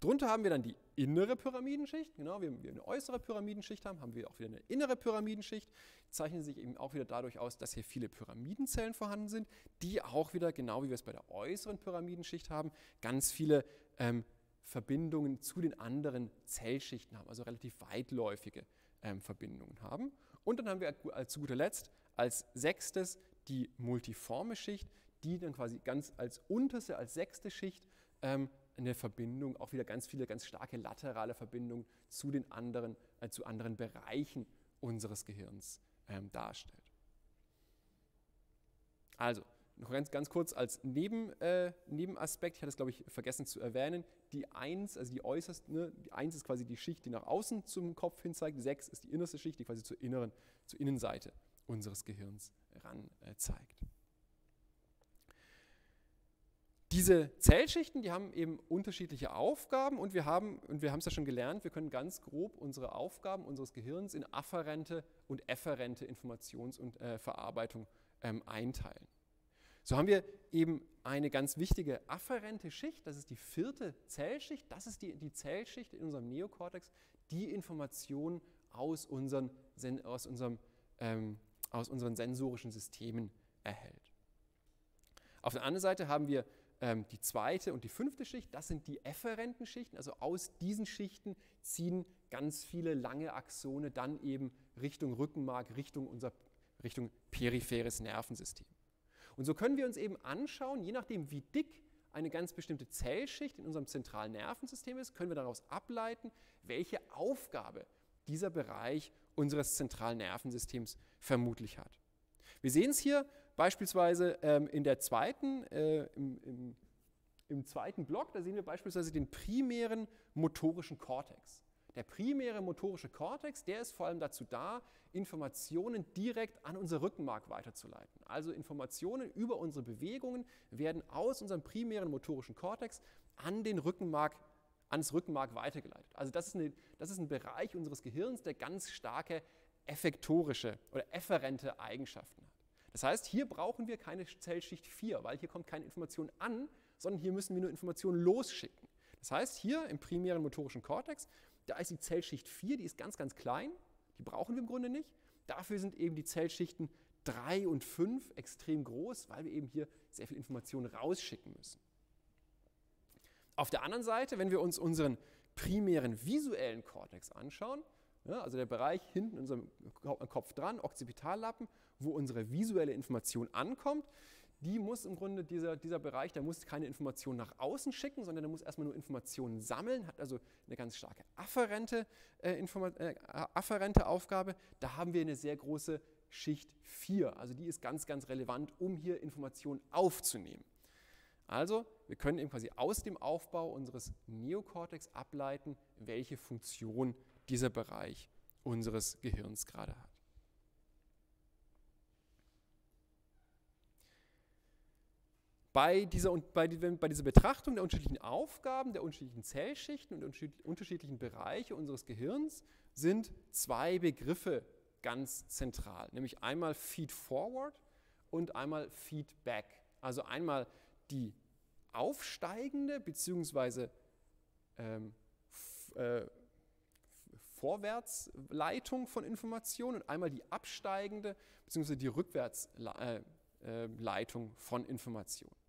Drunter haben wir dann die innere Pyramidenschicht. Genau, wie wir eine äußere Pyramidenschicht haben, haben wir auch wieder eine innere Pyramidenschicht. Zeichnet sich eben auch wieder dadurch aus, dass hier viele Pyramidenzellen vorhanden sind, die auch wieder, genau wie wir es bei der äußeren Pyramidenschicht haben, ganz viele ähm, Verbindungen zu den anderen Zellschichten haben, also relativ weitläufige ähm, Verbindungen haben. Und dann haben wir zu guter Letzt als sechstes die multiforme Schicht, die dann quasi ganz als unterste, als sechste Schicht ähm, eine Verbindung, auch wieder ganz viele, ganz starke laterale Verbindungen zu den anderen, äh, zu anderen Bereichen unseres Gehirns ähm, darstellt. Also, noch ganz, ganz kurz als Neben, äh, Nebenaspekt, ich hatte es glaube ich vergessen zu erwähnen, die 1, also die äußerste, ne, die 1 ist quasi die Schicht, die nach außen zum Kopf hin zeigt, 6 ist die innerste Schicht, die quasi zur inneren, zur Innenseite unseres Gehirns ran äh, zeigt. Diese Zellschichten, die haben eben unterschiedliche Aufgaben und wir haben, und wir haben es ja schon gelernt, wir können ganz grob unsere Aufgaben unseres Gehirns in afferente und efferente Informations- und äh, Verarbeitung ähm, einteilen. So haben wir eben eine ganz wichtige afferente Schicht, das ist die vierte Zellschicht, das ist die, die Zellschicht in unserem Neokortex, die Informationen aus unseren, aus, unserem, ähm, aus unseren sensorischen Systemen erhält. Auf der anderen Seite haben wir ähm, die zweite und die fünfte Schicht, das sind die efferenten Schichten. Also aus diesen Schichten ziehen ganz viele lange Axone dann eben Richtung Rückenmark, Richtung unser Richtung peripheres Nervensystem. Und so können wir uns eben anschauen, je nachdem wie dick eine ganz bestimmte Zellschicht in unserem zentralen Nervensystem ist, können wir daraus ableiten, welche Aufgabe dieser Bereich unseres zentralen Nervensystems vermutlich hat. Wir sehen es hier Beispielsweise ähm, in der zweiten, äh, im, im, im zweiten Block, da sehen wir beispielsweise den primären motorischen Kortex. Der primäre motorische Kortex, der ist vor allem dazu da, Informationen direkt an unser Rückenmark weiterzuleiten. Also Informationen über unsere Bewegungen werden aus unserem primären motorischen Kortex an den Rückenmark, ans Rückenmark weitergeleitet. Also das ist, eine, das ist ein Bereich unseres Gehirns, der ganz starke effektorische oder efferente Eigenschaften hat. Das heißt, hier brauchen wir keine Zellschicht 4, weil hier kommt keine Information an, sondern hier müssen wir nur Informationen losschicken. Das heißt, hier im primären motorischen Kortex, da ist die Zellschicht 4, die ist ganz, ganz klein, die brauchen wir im Grunde nicht. Dafür sind eben die Zellschichten 3 und 5 extrem groß, weil wir eben hier sehr viel Information rausschicken müssen. Auf der anderen Seite, wenn wir uns unseren primären visuellen Kortex anschauen, Ja, also der Bereich hinten in unserem Kopf dran, Occipitallappen, wo unsere visuelle Information ankommt, die muss im Grunde, dieser, dieser Bereich, der muss keine Informationen nach außen schicken, sondern der muss erstmal nur Informationen sammeln, hat also eine ganz starke afferente, äh, äh, afferente Aufgabe. Da haben wir eine sehr große Schicht 4. Also die ist ganz, ganz relevant, um hier Informationen aufzunehmen. Also wir können eben quasi aus dem Aufbau unseres Neokortex ableiten, welche Funktion dieser Bereich unseres Gehirns gerade hat. Bei dieser, bei, bei dieser Betrachtung der unterschiedlichen Aufgaben, der unterschiedlichen Zellschichten und unterschiedlichen Bereiche unseres Gehirns sind zwei Begriffe ganz zentral, nämlich einmal Feed Forward und einmal Feed Back. Also einmal die aufsteigende bzw. Ähm, äh, Vorwärtsleitung von Informationen und einmal die absteigende bzw. die Rückwärtsleitung äh, äh, von Informationen.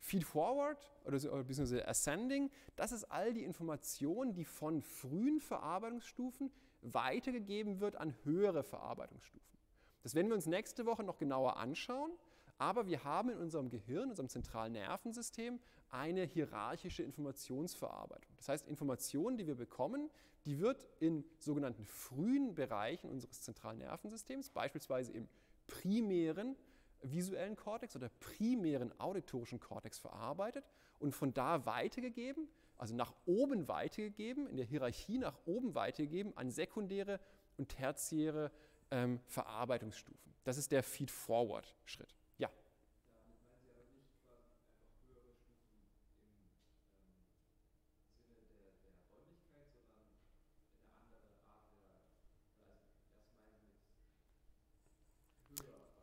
Feed Forward oder beziehungsweise Ascending, das ist all die Information, die von frühen Verarbeitungsstufen weitergegeben wird an höhere Verarbeitungsstufen. Das werden wir uns nächste Woche noch genauer anschauen, aber wir haben in unserem Gehirn, unserem zentralen Nervensystem, eine hierarchische Informationsverarbeitung. Das heißt, Information, die wir bekommen, die wird in sogenannten frühen Bereichen unseres zentralen Nervensystems, beispielsweise im primären visuellen Kortex oder primären auditorischen Kortex verarbeitet und von da weitergegeben, also nach oben weitergegeben, in der Hierarchie nach oben weitergegeben an sekundäre und tertiäre ähm, Verarbeitungsstufen. Das ist der Feed-Forward-Schritt. Ja.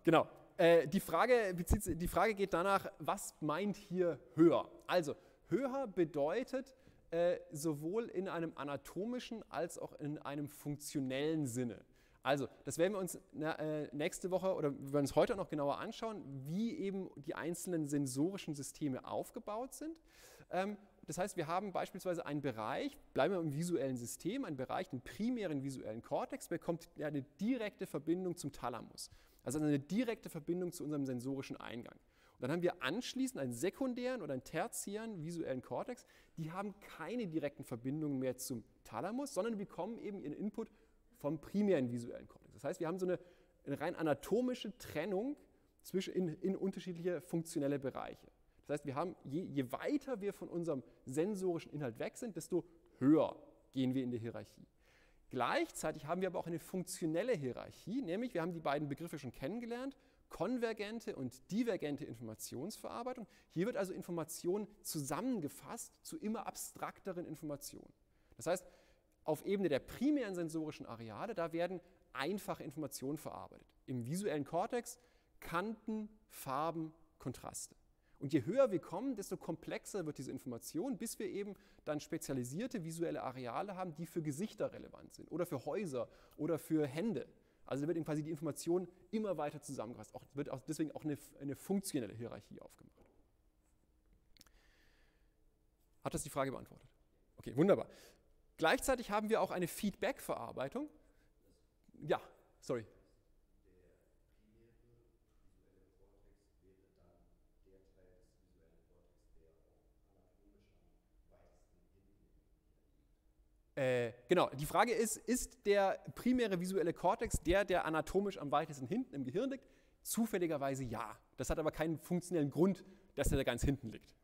Genau, äh, die, Frage, die Frage geht danach, was meint hier höher? Also, höher bedeutet äh, sowohl in einem anatomischen als auch in einem funktionellen Sinne. Also, das werden wir uns äh, nächste Woche oder wir werden uns heute noch genauer anschauen, wie eben die einzelnen sensorischen Systeme aufgebaut sind. Ähm, das heißt, wir haben beispielsweise einen Bereich, bleiben wir im visuellen System, einen Bereich, den primären visuellen Kortex, bekommt eine direkte Verbindung zum Thalamus. Also eine direkte Verbindung zu unserem sensorischen Eingang. Und dann haben wir anschließend einen sekundären oder einen tertiären visuellen Kortex. Die haben keine direkten Verbindungen mehr zum Thalamus, sondern bekommen eben ihren Input vom primären visuellen Kortex. Das heißt, wir haben so eine, rein anatomische Trennung zwischen in, in, unterschiedliche funktionelle Bereiche. Das heißt, wir haben, je, je weiter wir von unserem sensorischen Inhalt weg sind, desto höher gehen wir in der Hierarchie. Gleichzeitig haben wir aber auch eine funktionelle Hierarchie, nämlich wir haben die beiden Begriffe schon kennengelernt, konvergente und divergente Informationsverarbeitung. Hier wird also Information zusammengefasst zu immer abstrakteren Informationen. Das heißt, auf Ebene der primären sensorischen Areale, da werden einfache Informationen verarbeitet. Im visuellen Kortex Kanten, Farben, Kontraste. Und je höher wir kommen, desto komplexer wird diese Information, bis wir eben dann spezialisierte visuelle Areale haben, die für Gesichter relevant sind oder für Häuser oder für Hände. Also wird eben quasi die Information immer weiter zusammengefasst. Auch, wird auch deswegen auch eine, eine funktionelle Hierarchie aufgemacht. Hat das die Frage beantwortet? Okay, wunderbar. Gleichzeitig haben wir auch eine Feedback-Verarbeitung. Ja, sorry. Äh, genau, die Frage ist, ist der primäre visuelle Kortex der, der anatomisch am weitesten hinten im Gehirn liegt? Zufälligerweise ja. Das hat aber keinen funktionellen Grund, dass er da ganz hinten liegt.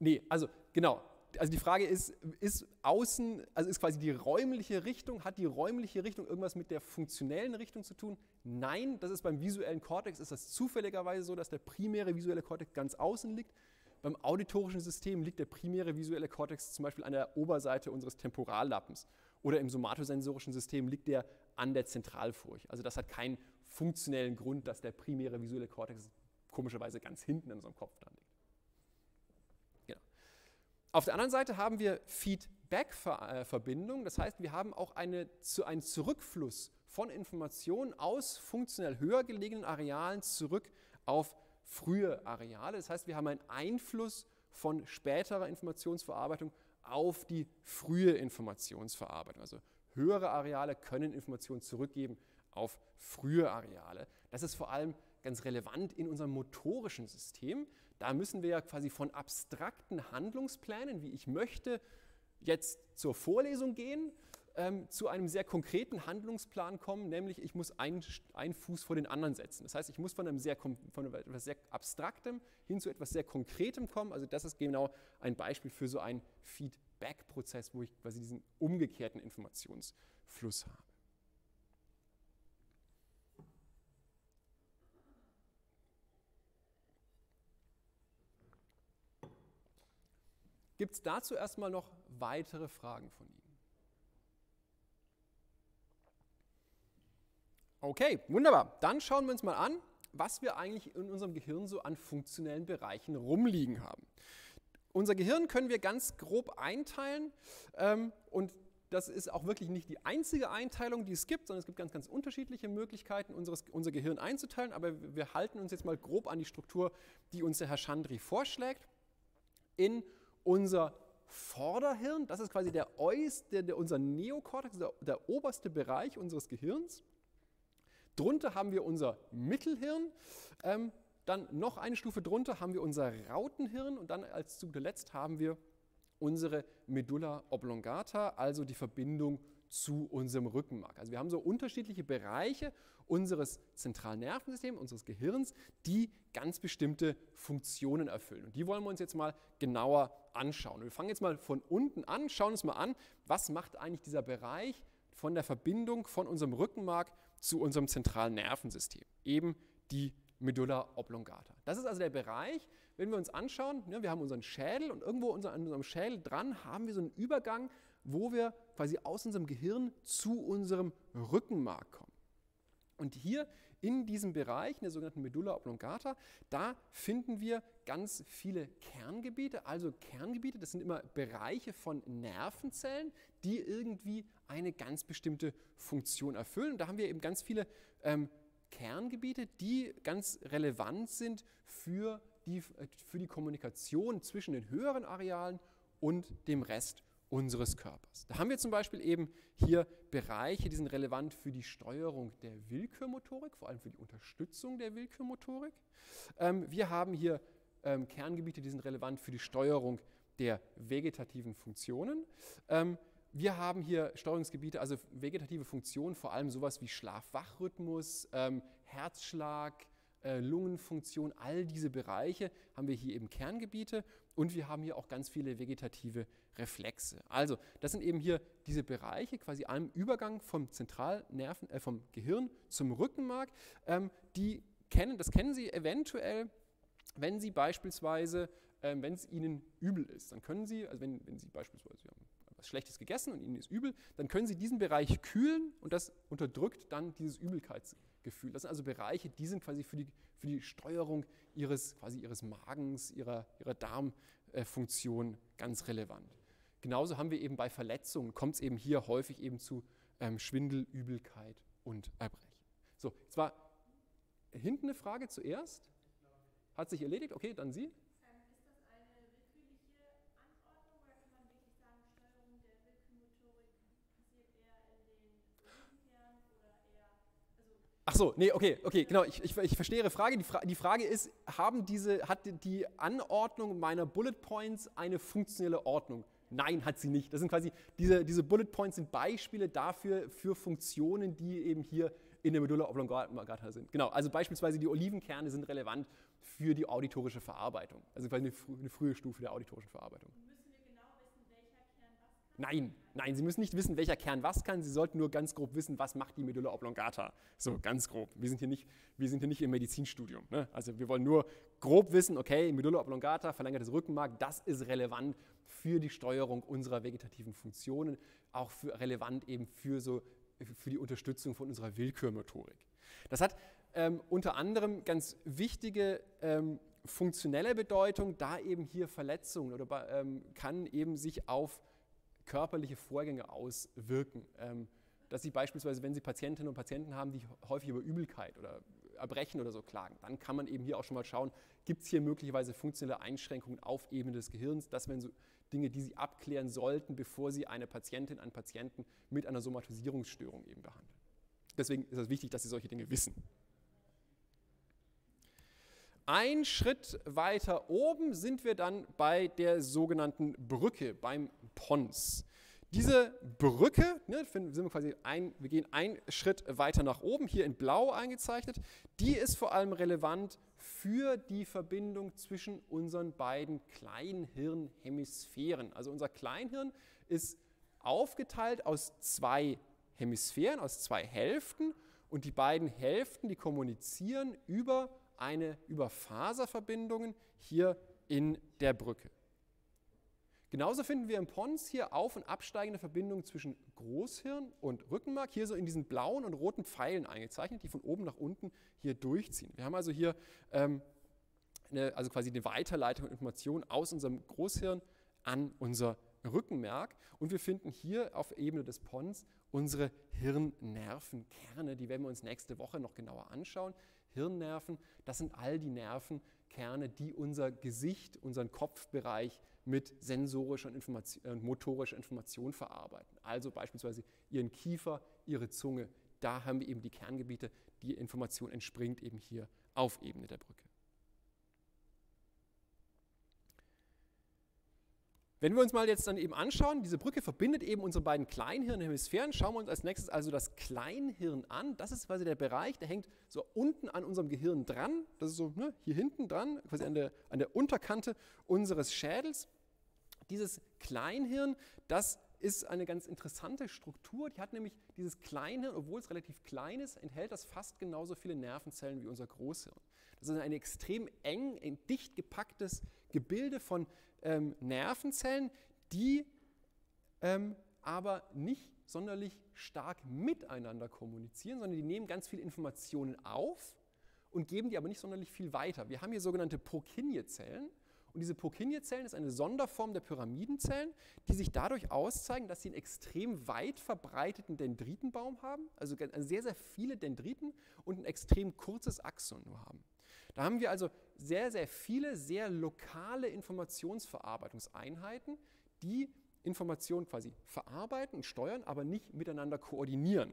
Nee, also genau. Also die Frage ist, ist außen, also ist quasi die räumliche Richtung, hat die räumliche Richtung irgendwas mit der funktionellen Richtung zu tun? Nein, das ist beim visuellen Kortex, ist das zufälligerweise so, dass der primäre visuelle Kortex ganz außen liegt. Beim auditorischen System liegt der primäre visuelle Kortex zum Beispiel an der Oberseite unseres Temporallappens oder im somatosensorischen System liegt der an der Zentralfurche. Also das hat keinen funktionellen Grund, dass der primäre visuelle Kortex komischerweise ganz hinten in unserem Kopf dann liegt. Genau. Auf der anderen Seite haben wir Feedback-Verbindungen, das heißt, wir haben auch eine, einen Zurückfluss von Informationen aus funktionell höher gelegenen Arealen zurück auf frühe Areale. Das heißt, wir haben einen Einfluss von späterer Informationsverarbeitung auf die frühe Informationsverarbeitung. Also höhere Areale können Informationen zurückgeben auf frühe Areale. Das ist vor allem ganz relevant in unserem motorischen System. Da müssen wir ja quasi von abstrakten Handlungsplänen, wie ich möchte, jetzt zur Vorlesung gehen, ähm, zu einem sehr konkreten Handlungsplan kommen, nämlich ich muss einen, einen Fuß vor den anderen setzen. Das heißt, ich muss von, einem sehr, von etwas sehr Abstraktem hin zu etwas sehr Konkretem kommen. Also das ist genau ein Beispiel für so einen Feedback-Prozess, wo ich quasi diesen umgekehrten Informationsfluss habe. Gibt es dazu erstmal noch weitere Fragen von Ihnen? Okay, wunderbar. Dann schauen wir uns mal an, was wir eigentlich in unserem Gehirn so an funktionellen Bereichen rumliegen haben. Unser Gehirn können wir ganz grob einteilen ähm, und das ist auch wirklich nicht die einzige Einteilung, die es gibt, sondern es gibt ganz, ganz unterschiedliche Möglichkeiten, unseres, unser Gehirn einzuteilen. Aber wir halten uns jetzt mal grob an die Struktur, die uns der Herr Chandri vorschlägt. In unser Vorderhirn, das ist quasi der, der unser Neokortex, der, der oberste Bereich unseres Gehirns. Drunter haben wir unser Mittelhirn. Ähm, dann noch eine Stufe drunter haben wir unser Rautenhirn und dann als zu guter Letzt haben wir unsere Medulla oblongata, also die Verbindung zu unserem Rückenmark. Also wir haben so unterschiedliche Bereiche unseres zentralen Nervensystems, unseres Gehirns, die ganz bestimmte Funktionen erfüllen. Und die wollen wir uns jetzt mal genauer anschauen. Wir fangen jetzt mal von unten an, schauen uns mal an, was macht eigentlich dieser Bereich von der Verbindung von unserem Rückenmark zu unserem zentralen Nervensystem, eben die Medulla oblongata. Das ist also der Bereich, wenn wir uns anschauen, ne, wir haben unseren Schädel und irgendwo unser, an unserem Schädel dran haben wir so einen Übergang, wo wir quasi aus unserem Gehirn zu unserem Rückenmark kommen. Und hier in diesem Bereich, in der sogenannten Medulla oblongata, da finden wir ganz viele Kerngebiete. Also Kerngebiete, das sind immer Bereiche von Nervenzellen, die irgendwie eine ganz bestimmte Funktion erfüllen. Und da haben wir eben ganz viele ähm, Kerngebiete, die ganz relevant sind für die, für die Kommunikation zwischen den höheren Arealen und dem Rest unseres Körpers. Da haben wir zum Beispiel eben hier Bereiche, die sind relevant für die Steuerung der Willkürmotorik, vor allem für die Unterstützung der Willkürmotorik. Ähm, wir haben hier ähm, Kerngebiete, die sind relevant für die Steuerung der vegetativen Funktionen. Ähm, wir haben hier Steuerungsgebiete, also vegetative Funktionen, vor allem sowas wie Schlaf-Wach-Rhythmus, ähm, Herzschlag, äh, Lungenfunktion, all diese Bereiche haben wir hier eben Kerngebiete und wir haben hier auch ganz viele vegetative Reflexe. Also das sind eben hier diese Bereiche, quasi am Übergang vom Zentralnerven, äh, vom Gehirn zum Rückenmark. Ähm, die kennen, das kennen Sie eventuell, wenn Sie beispielsweise, ähm, wenn es Ihnen übel ist, dann können Sie, also wenn, wenn Sie beispielsweise haben was Schlechtes gegessen und Ihnen ist übel, dann können Sie diesen Bereich kühlen und das unterdrückt dann dieses Übelkeitsgefühl. Das sind also Bereiche, die sind quasi für die, für die Steuerung Ihres, quasi Ihres Magens, Ihrer, Ihrer Darmfunktion ganz relevant. Genauso haben wir eben bei Verletzungen, kommt es eben hier häufig eben zu ähm, Schwindel, Übelkeit und Erbrechen. So, jetzt war hinten eine Frage zuerst. Hat sich erledigt? Okay, dann Sie. Ach so, nee, okay, okay, genau, ich, ich, ich verstehe Ihre Frage. Die, Fra die, Frage ist, haben diese, hat die Anordnung meiner Bullet Points eine funktionelle Ordnung? Nein, hat sie nicht. Das sind quasi, diese, diese Bullet Points sind Beispiele dafür, für Funktionen, die eben hier in der Medulla oblongata sind. Genau, also beispielsweise die Olivenkerne sind relevant für die auditorische Verarbeitung. Also quasi eine, eine frühe Stufe der auditorischen Verarbeitung. Nein, nein, Sie müssen nicht wissen, welcher Kern was kann. Sie sollten nur ganz grob wissen, was macht die Medulla oblongata. So, ganz grob. Wir sind hier nicht, wir sind hier nicht im Medizinstudium. Ne? Also wir wollen nur grob wissen, okay, Medulla oblongata, verlängertes Rückenmark, das ist relevant für die Steuerung unserer vegetativen Funktionen, auch für, relevant eben für, so, für die Unterstützung von unserer Willkürmotorik. Das hat ähm, unter anderem ganz wichtige ähm, funktionelle Bedeutung, da eben hier Verletzungen oder ähm, kann eben sich auf körperliche Vorgänge auswirken. Ähm, dass Sie beispielsweise, wenn Sie Patientinnen und Patienten haben, die häufig über Übelkeit oder Erbrechen oder so klagen. Dann kann man eben hier auch schon mal schauen, gibt es hier möglicherweise funktionelle Einschränkungen auf Ebene des Gehirns. Das wären so Dinge, die Sie abklären sollten, bevor Sie eine Patientin, einen Patienten mit einer Somatisierungsstörung eben behandeln. Deswegen ist es wichtig, dass Sie solche Dinge wissen. Ein Schritt weiter oben sind wir dann bei der sogenannten Brücke, beim Pons. Diese Brücke, ne, sind wir quasi ein, wir gehen einen Schritt weiter nach oben, hier in blau eingezeichnet, die ist vor allem relevant für die Verbindung zwischen unseren beiden Kleinhirnhemisphären. Also unser Kleinhirn ist aufgeteilt aus zwei Hemisphären, aus zwei Hälften und die beiden Hälften, die kommunizieren über eine über Faserverbindungen hier in der Brücke. Genauso finden wir im Pons hier auf- und absteigende Verbindungen zwischen Großhirn und Rückenmark, hier so in diesen blauen und roten Pfeilen eingezeichnet, die von oben nach unten hier durchziehen. Wir haben also hier ähm, eine, also quasi eine Weiterleitung von Informationen aus unserem Großhirn an unser Rückenmark und wir finden hier auf Ebene des Pons unsere Hirnnervenkerne, die werden wir uns nächste Woche noch genauer anschauen. Hirnnerven, das sind all die Nervenkerne, die unser Gesicht, unseren Kopfbereich mit sensorischer und, Information, und motorischer Information verarbeiten. Also beispielsweise Ihren Kiefer, Ihre Zunge, da haben wir eben die Kerngebiete, die Information entspringt eben hier auf Ebene der Brücke. Wenn wir uns mal jetzt dann eben anschauen, diese Brücke verbindet eben unsere beiden Kleinhirnhemisphären. Schauen wir uns als nächstes also das Kleinhirn an. Das ist quasi der Bereich, der hängt so unten an unserem Gehirn dran. Das ist so ne, hier hinten dran, quasi an der, an der Unterkante unseres Schädels. Dieses Kleinhirn, das ist eine ganz interessante Struktur. Die hat nämlich dieses Kleinhirn, obwohl es relativ klein ist, enthält das fast genauso viele Nervenzellen wie unser Großhirn. Das ist ein extrem eng, dicht gepacktes Gebilde von ähm, Nervenzellen, die ähm, aber nicht sonderlich stark miteinander kommunizieren, sondern die nehmen ganz viele Informationen auf und geben die aber nicht sonderlich viel weiter. Wir haben hier sogenannte Purkinje-Zellen. Und diese Purkinje-Zellen ist eine Sonderform der Pyramidenzellen, die sich dadurch auszeigen, dass sie einen extrem weit verbreiteten Dendritenbaum haben, also sehr, sehr viele Dendriten und ein extrem kurzes Axon nur haben. Da haben wir also sehr, sehr viele, sehr lokale Informationsverarbeitungseinheiten, die Informationen quasi verarbeiten und steuern, aber nicht miteinander koordinieren.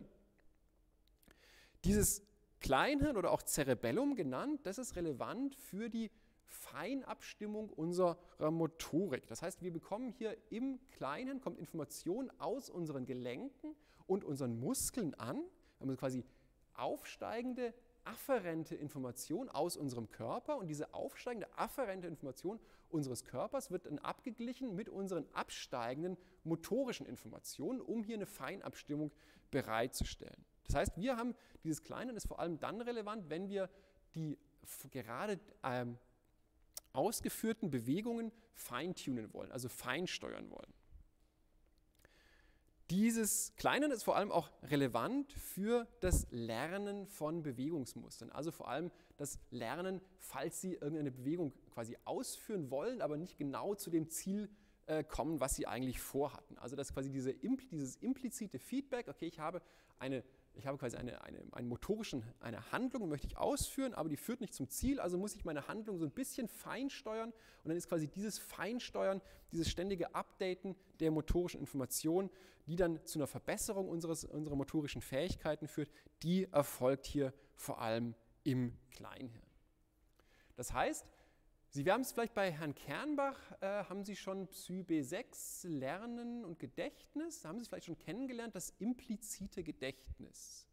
Dieses Kleinhirn oder auch Cerebellum genannt, das ist relevant für die Feinabstimmung unserer Motorik. Das heißt, wir bekommen hier im Kleinen, kommt Information aus unseren Gelenken und unseren Muskeln an. Wir haben quasi aufsteigende afferente Information aus unserem Körper und diese aufsteigende afferente Information unseres Körpers wird dann abgeglichen mit unseren absteigenden motorischen Informationen, um hier eine Feinabstimmung bereitzustellen. Das heißt, wir haben dieses Kleine, das ist vor allem dann relevant, wenn wir die gerade ähm, ausgeführten Bewegungen feintunen wollen, also feinsteuern wollen. Dieses Kleinen ist vor allem auch relevant für das Lernen von Bewegungsmustern. Also vor allem das Lernen, falls Sie irgendeine Bewegung quasi ausführen wollen, aber nicht genau zu dem Ziel äh, kommen, was Sie eigentlich vorhatten. Also dass quasi diese, dieses implizite Feedback, okay, ich habe eine ich habe quasi eine, eine, eine motorischen, eine Handlung, möchte ich ausführen, aber die führt nicht zum Ziel, also muss ich meine Handlung so ein bisschen feinsteuern und dann ist quasi dieses Feinsteuern, dieses ständige Updaten der motorischen Information, die dann zu einer Verbesserung unseres, unserer motorischen Fähigkeiten führt, die erfolgt hier vor allem im Kleinhirn. Das heißt, Sie haben es vielleicht bei Herrn Kernbach, äh, haben Sie schon Psy B6, Lernen und Gedächtnis, haben Sie es vielleicht schon kennengelernt, das implizite Gedächtnis.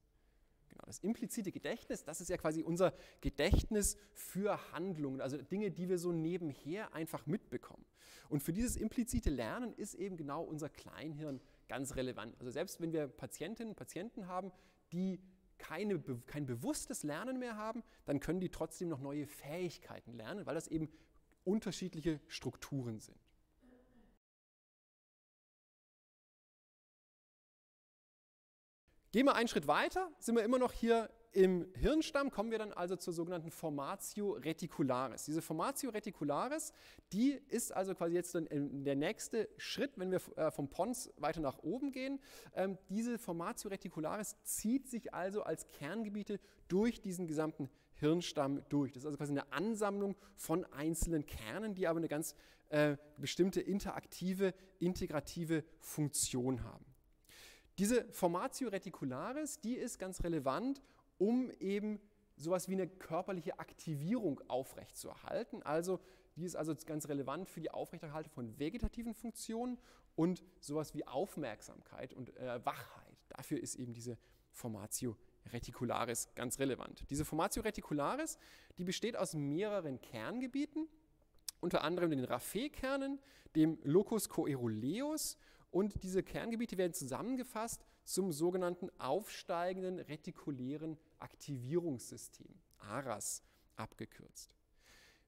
Genau, das implizite Gedächtnis, das ist ja quasi unser Gedächtnis für Handlungen, also Dinge, die wir so nebenher einfach mitbekommen. Und für dieses implizite Lernen ist eben genau unser Kleinhirn ganz relevant. Also selbst wenn wir Patientinnen und Patienten haben, die keine, kein bewusstes Lernen mehr haben, dann können die trotzdem noch neue Fähigkeiten lernen, weil das eben unterschiedliche Strukturen sind. Gehen wir einen Schritt weiter, sind wir immer noch hier im Hirnstamm, kommen wir dann also zur sogenannten Formatio reticularis. Diese Formatio reticularis, die ist also quasi jetzt der nächste Schritt, wenn wir äh, vom Pons weiter nach oben gehen. Ähm, diese Formatio reticularis zieht sich also als Kerngebiete durch diesen gesamten Hirnstamm durch. Das ist also quasi eine Ansammlung von einzelnen Kernen, die aber eine ganz äh, bestimmte interaktive, integrative Funktion haben. Diese Formatio reticularis, die ist ganz relevant, um eben sowas wie eine körperliche Aktivierung aufrechtzuerhalten. Also die ist also ganz relevant für die Aufrechterhaltung von vegetativen Funktionen und sowas wie Aufmerksamkeit und äh, Wachheit. Dafür ist eben diese Formatio reticularis ganz relevant. Diese Formatio reticularis, die besteht aus mehreren Kerngebieten, unter anderem den Raphe-Kernen, dem Locus coeruleus und diese Kerngebiete werden zusammengefasst zum sogenannten aufsteigenden retikulären Aktivierungssystem, ARAS abgekürzt.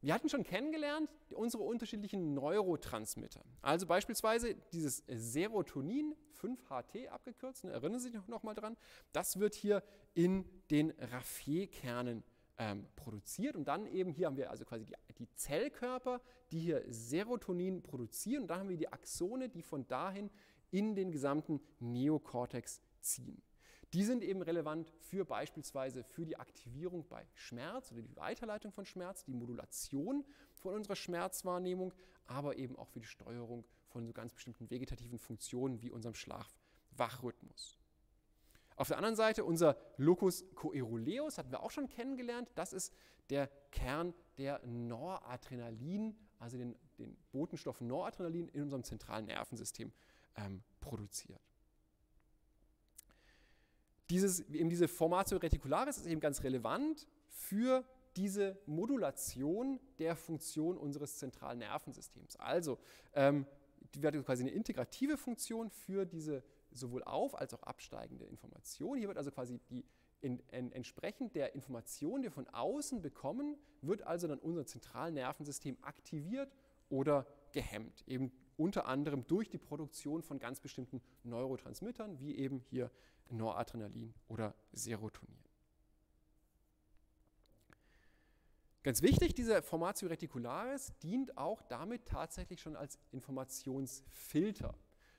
Wir hatten schon kennengelernt unsere unterschiedlichen Neurotransmitter. Also beispielsweise dieses Serotonin, 5-HT abgekürzt, ne, erinnern Sie sich noch mal dran, das wird hier in den Raphe-Kernen ähm, produziert und dann eben hier haben wir also quasi die, die, Zellkörper, die hier Serotonin produzieren und dann haben wir die Axone, die von dahin in den gesamten Neokortex ziehen. Die sind eben relevant für beispielsweise für die Aktivierung bei Schmerz oder die Weiterleitung von Schmerz, die Modulation von unserer Schmerzwahrnehmung, aber eben auch für die Steuerung von so ganz bestimmten vegetativen Funktionen wie unserem Schlaf-Wachrhythmus. Auf der anderen Seite unser Locus coeruleus hatten wir auch schon kennengelernt. Das ist der Kern der Noradrenalin, also den, den Botenstoff Noradrenalin in unserem zentralen Nervensystem ähm, produziert. Dieses, eben diese Formatio reticularis ist eben ganz relevant für diese Modulation der Funktion unseres zentralen Nervensystems. Also, ähm, die wird quasi eine integrative Funktion für diese sowohl auf- als auch absteigende Information. Hier wird also quasi die in, in, entsprechend der Information, die wir von außen bekommen, wird also dann unser zentrales Nervensystem aktiviert oder gehemmt. Eben unter anderem durch die Produktion von ganz bestimmten Neurotransmittern, wie eben hier Noradrenalin oder Serotonin. Ganz wichtig, diese Formatio reticularis dient auch damit tatsächlich schon als Informationsfilter.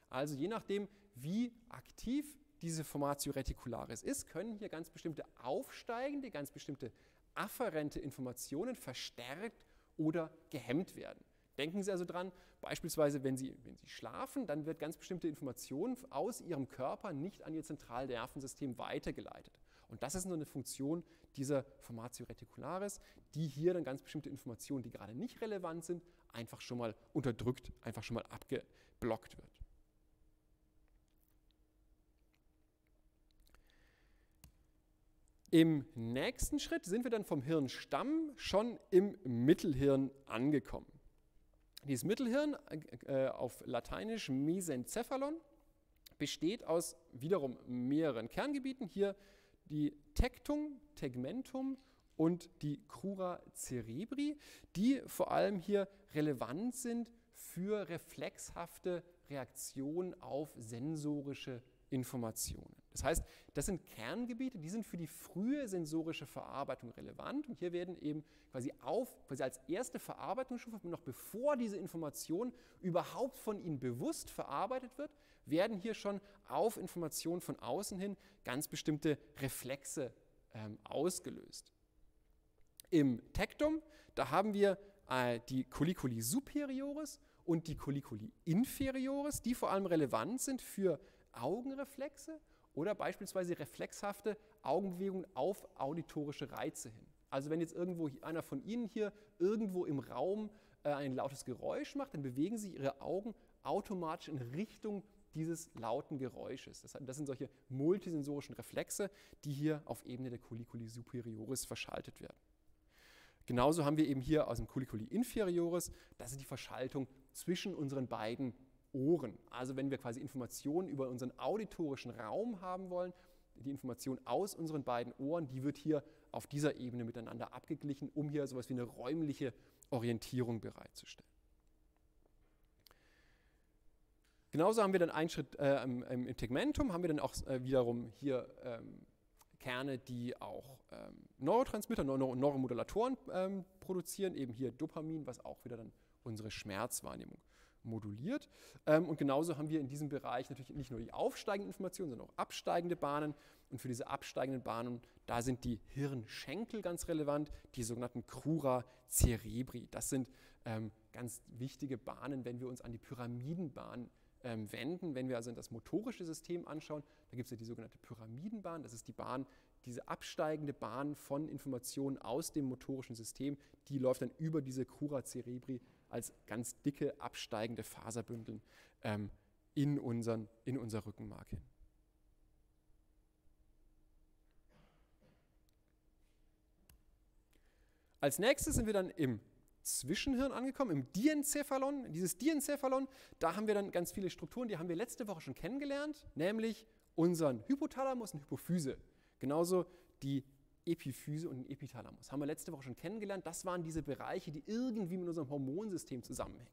Also je nachdem, wie aktiv diese Formatio reticularis ist, können hier ganz bestimmte aufsteigende, ganz bestimmte afferente Informationen verstärkt oder gehemmt werden. Denken Sie also dran, beispielsweise, wenn Sie, wenn Sie schlafen, dann wird ganz bestimmte Informationen aus Ihrem Körper nicht an Ihr Zentralnervensystem weitergeleitet. Und das ist nur eine Funktion dieser Formatio reticularis, die hier dann ganz bestimmte Informationen, die gerade nicht relevant sind, einfach schon mal unterdrückt, einfach schon mal abgeblockt wird. Im nächsten Schritt sind wir dann vom Hirnstamm schon im Mittelhirn angekommen. Dieses Mittelhirn, äh, auf Lateinisch Mesencephalon, besteht aus wiederum mehreren Kerngebieten. Hier die Tectum, Tegmentum und die Crura cerebri, die vor allem hier relevant sind für reflexhafte Reaktionen auf sensorische Informationen. Das heißt, das sind Kerngebiete, die sind für die frühe sensorische Verarbeitung relevant. Und hier werden eben quasi auf, quasi als erste Verarbeitungsstufe, noch bevor diese Information überhaupt von Ihnen bewusst verarbeitet wird, werden hier schon auf Informationen von außen hin ganz bestimmte Reflexe ähm, ausgelöst. Im Tektum, da haben wir äh, die Colliculi superioris und die Colliculi inferioris, die vor allem relevant sind für Augenreflexe oder beispielsweise reflexhafte Augenbewegungen auf auditorische Reize hin. Also wenn jetzt irgendwo einer von Ihnen hier irgendwo im Raum äh, ein lautes Geräusch macht, dann bewegen sich Ihre Augen automatisch in Richtung dieses lauten Geräusches. Das, das sind solche multisensorischen Reflexe, die hier auf Ebene der Colliculi superioris verschaltet werden. Genauso haben wir eben hier aus dem Colliculi inferioris, das ist die Verschaltung zwischen unseren beiden Ohren. Also wenn wir quasi Informationen über unseren auditorischen Raum haben wollen, die Information aus unseren beiden Ohren, die wird hier auf dieser Ebene miteinander abgeglichen, um hier sowas wie eine räumliche Orientierung bereitzustellen. Genauso haben wir dann einen Schritt äh, im, im, Tegmentum, haben wir dann auch äh, wiederum hier ähm, Kerne, die auch ähm, Neurotransmitter, Neuro Neuromodulatoren ähm, produzieren, eben hier Dopamin, was auch wieder dann unsere Schmerzwahrnehmung moduliert. Ähm, und genauso haben wir in diesem Bereich natürlich nicht nur die aufsteigenden Informationen, sondern auch absteigende Bahnen. Und für diese absteigenden Bahnen, da sind die Hirnschenkel ganz relevant, die sogenannten Crura cerebri. Das sind ähm, ganz wichtige Bahnen, wenn wir uns an die Pyramidenbahn ähm, wenden. Wenn wir also das motorische System anschauen, da gibt es ja die sogenannte Pyramidenbahn. Das ist die Bahn, diese absteigende Bahn von Informationen aus dem motorischen System, die läuft dann über diese Crura cerebri als ganz dicke absteigende Faserbündel ähm, in, unseren, in unser Rückenmark hin. Als nächstes sind wir dann im Zwischenhirn angekommen, im Diencephalon. Dieses Diencephalon, da haben wir dann ganz viele Strukturen, die haben wir letzte Woche schon kennengelernt, nämlich unseren Hypothalamus und Hypophyse. Genauso die Epiphyse und den Epithalamus. Haben wir letzte Woche schon kennengelernt. Das waren diese Bereiche, die irgendwie mit unserem Hormonsystem zusammenhängen.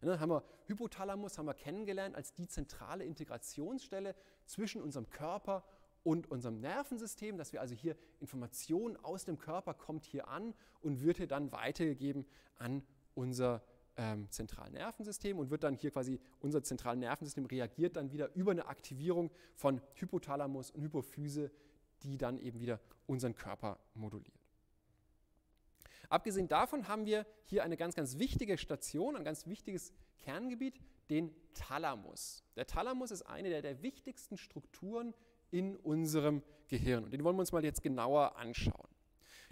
Dann haben wir Hypothalamus haben wir kennengelernt als die zentrale Integrationsstelle zwischen unserem Körper und unserem Nervensystem, dass wir also hier Informationen aus dem Körper kommt hier an und wird hier dann weitergegeben an unser ähm, zentralen Nervensystem und wird dann hier quasi unser zentrales Nervensystem reagiert dann wieder über eine Aktivierung von Hypothalamus und Hypophyse die dann eben wieder unseren Körper moduliert. Abgesehen davon haben wir hier eine ganz, ganz wichtige Station, ein ganz wichtiges Kerngebiet, den Thalamus. Der Thalamus ist eine der, der wichtigsten Strukturen in unserem Gehirn und den wollen wir uns mal jetzt genauer anschauen.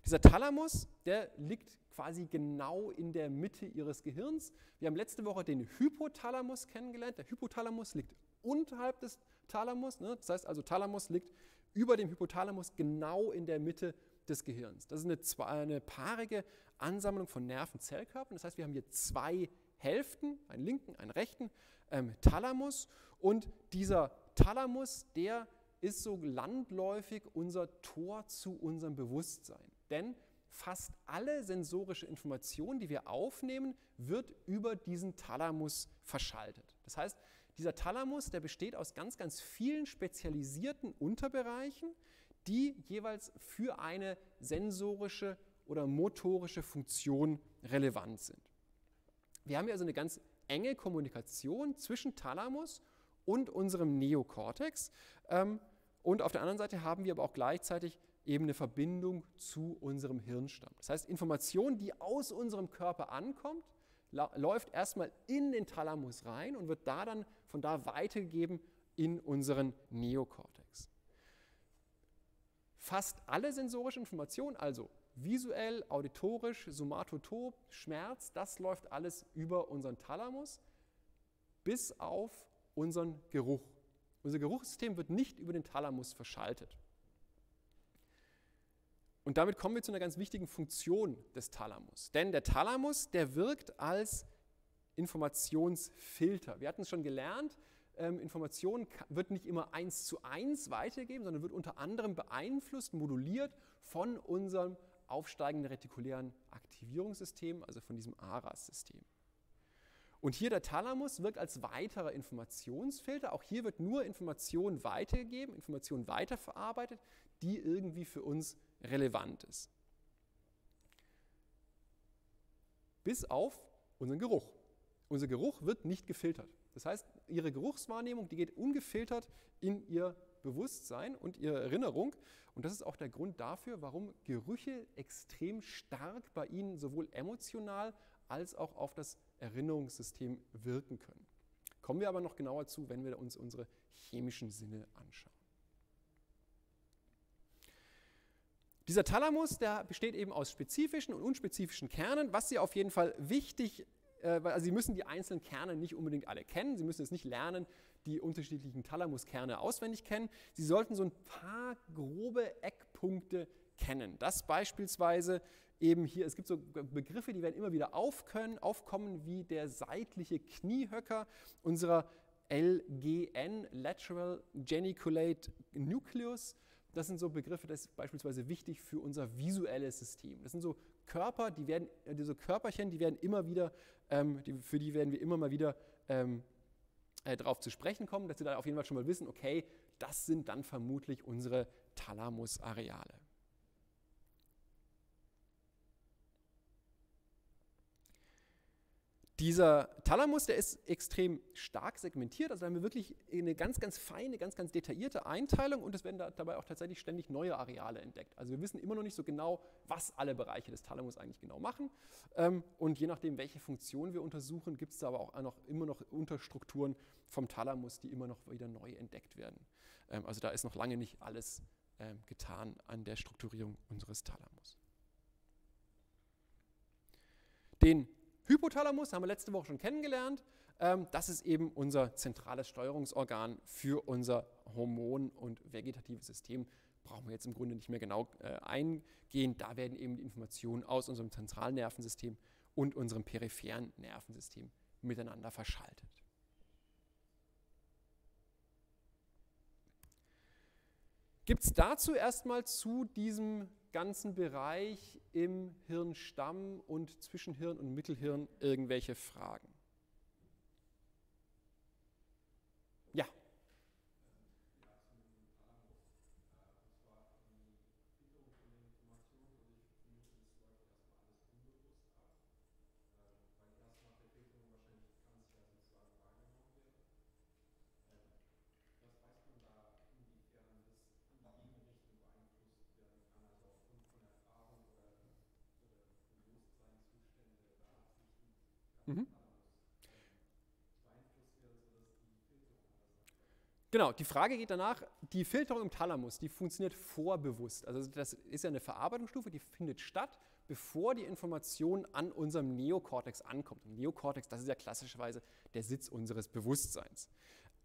Dieser Thalamus, der liegt quasi genau in der Mitte ihres Gehirns. Wir haben letzte Woche den Hypothalamus kennengelernt. Der Hypothalamus liegt unterhalb des Thalamus. Ne? Das heißt also, Thalamus liegt über dem Hypothalamus genau in der Mitte des Gehirns. Das ist eine, eine paarige Ansammlung von Nervenzellkörpern. Das heißt, wir haben hier zwei Hälften, einen linken, einen rechten ähm, Thalamus. Und dieser Thalamus, der ist so landläufig unser Tor zu unserem Bewusstsein. Denn fast alle sensorische Information, die wir aufnehmen, wird über diesen Thalamus verschaltet. Das heißt, dieser Thalamus, der besteht aus ganz, ganz vielen spezialisierten Unterbereichen, die jeweils für eine sensorische oder motorische Funktion relevant sind. Wir haben hier also eine ganz enge Kommunikation zwischen Thalamus und unserem Neokortex. Ähm, und auf der anderen Seite haben wir aber auch gleichzeitig eben eine Verbindung zu unserem Hirnstamm. Das heißt, Information, die aus unserem Körper ankommt, läuft erstmal in den Thalamus rein und wird da dann von da weitergegeben in unseren Neokortex. Fast alle sensorischen Informationen, also visuell, auditorisch, somatotop, Schmerz, das läuft alles über unseren Thalamus bis auf unseren Geruch. Unser Geruchssystem wird nicht über den Thalamus verschaltet. Und damit kommen wir zu einer ganz wichtigen Funktion des Thalamus. Denn der Thalamus, der wirkt als Informationsfilter. Wir hatten es schon gelernt, ähm, Information wird nicht immer eins zu eins weitergegeben, sondern wird unter anderem beeinflusst, moduliert von unserem aufsteigenden retikulären Aktivierungssystem, also von diesem ARAS-System. Und hier der Thalamus wirkt als weiterer Informationsfilter. Auch hier wird nur Information weitergegeben, Information weiterverarbeitet, die irgendwie für uns relevant ist. Bis auf unseren Geruch. Unser Geruch wird nicht gefiltert. Das heißt, Ihre Geruchswahrnehmung, die geht ungefiltert in Ihr Bewusstsein und Ihre Erinnerung. Und das ist auch der Grund dafür, warum Gerüche extrem stark bei Ihnen sowohl emotional als auch auf das Erinnerungssystem wirken können. Kommen wir aber noch genauer zu, wenn wir uns unsere chemischen Sinne anschauen. Dieser Thalamus, der besteht eben aus spezifischen und unspezifischen Kernen. Was Sie auf jeden Fall wichtig, äh, also Sie müssen die einzelnen Kerne nicht unbedingt alle kennen. Sie müssen es nicht lernen, die unterschiedlichen Thalamuskerne auswendig kennen. Sie sollten so ein paar grobe Eckpunkte kennen. Das beispielsweise eben hier, es gibt so Begriffe, die werden immer wieder aufkönnen, aufkommen, wie der seitliche Kniehöcker unserer LGN, Lateral Geniculate Nucleus. Das sind so Begriffe, das ist beispielsweise wichtig für unser visuelles System. Das sind so Körper, die werden, äh, diese Körperchen, die werden immer wieder, ähm, die, für die werden wir immer mal wieder ähm, äh, darauf zu sprechen kommen, dass Sie da auf jeden Fall schon mal wissen, okay, das sind dann vermutlich unsere Thalamusareale. Dieser Thalamus, der ist extrem stark segmentiert, also da haben wir wirklich eine ganz, ganz feine, ganz, ganz detaillierte Einteilung und es werden da dabei auch tatsächlich ständig neue Areale entdeckt. Also wir wissen immer noch nicht so genau, was alle Bereiche des Thalamus eigentlich genau machen ähm, und je nachdem, welche Funktion wir untersuchen, gibt es da aber auch noch, immer noch Unterstrukturen vom Thalamus, die immer noch wieder neu entdeckt werden. Ähm, also da ist noch lange nicht alles ähm, getan an der Strukturierung unseres Thalamus. Den Hypothalamus haben wir letzte Woche schon kennengelernt. Ähm, das ist eben unser zentrales Steuerungsorgan für unser Hormon- und vegetatives System. Brauchen wir jetzt im Grunde nicht mehr genau äh, eingehen. Da werden eben die Informationen aus unserem zentralen Nervensystem und unserem peripheren Nervensystem miteinander verschaltet. Gibt es dazu erstmal zu diesem ganzen Bereich im Hirnstamm und zwischen Hirn und Mittelhirn irgendwelche Fragen? Ja. Mhm. Genau, die Frage geht danach, die Filterung im Thalamus, die funktioniert vorbewusst. Also das ist ja eine Verarbeitungsstufe, die findet statt, bevor die Information an unserem Neokortex ankommt. Und Neokortex, das ist ja klassischerweise der Sitz unseres Bewusstseins.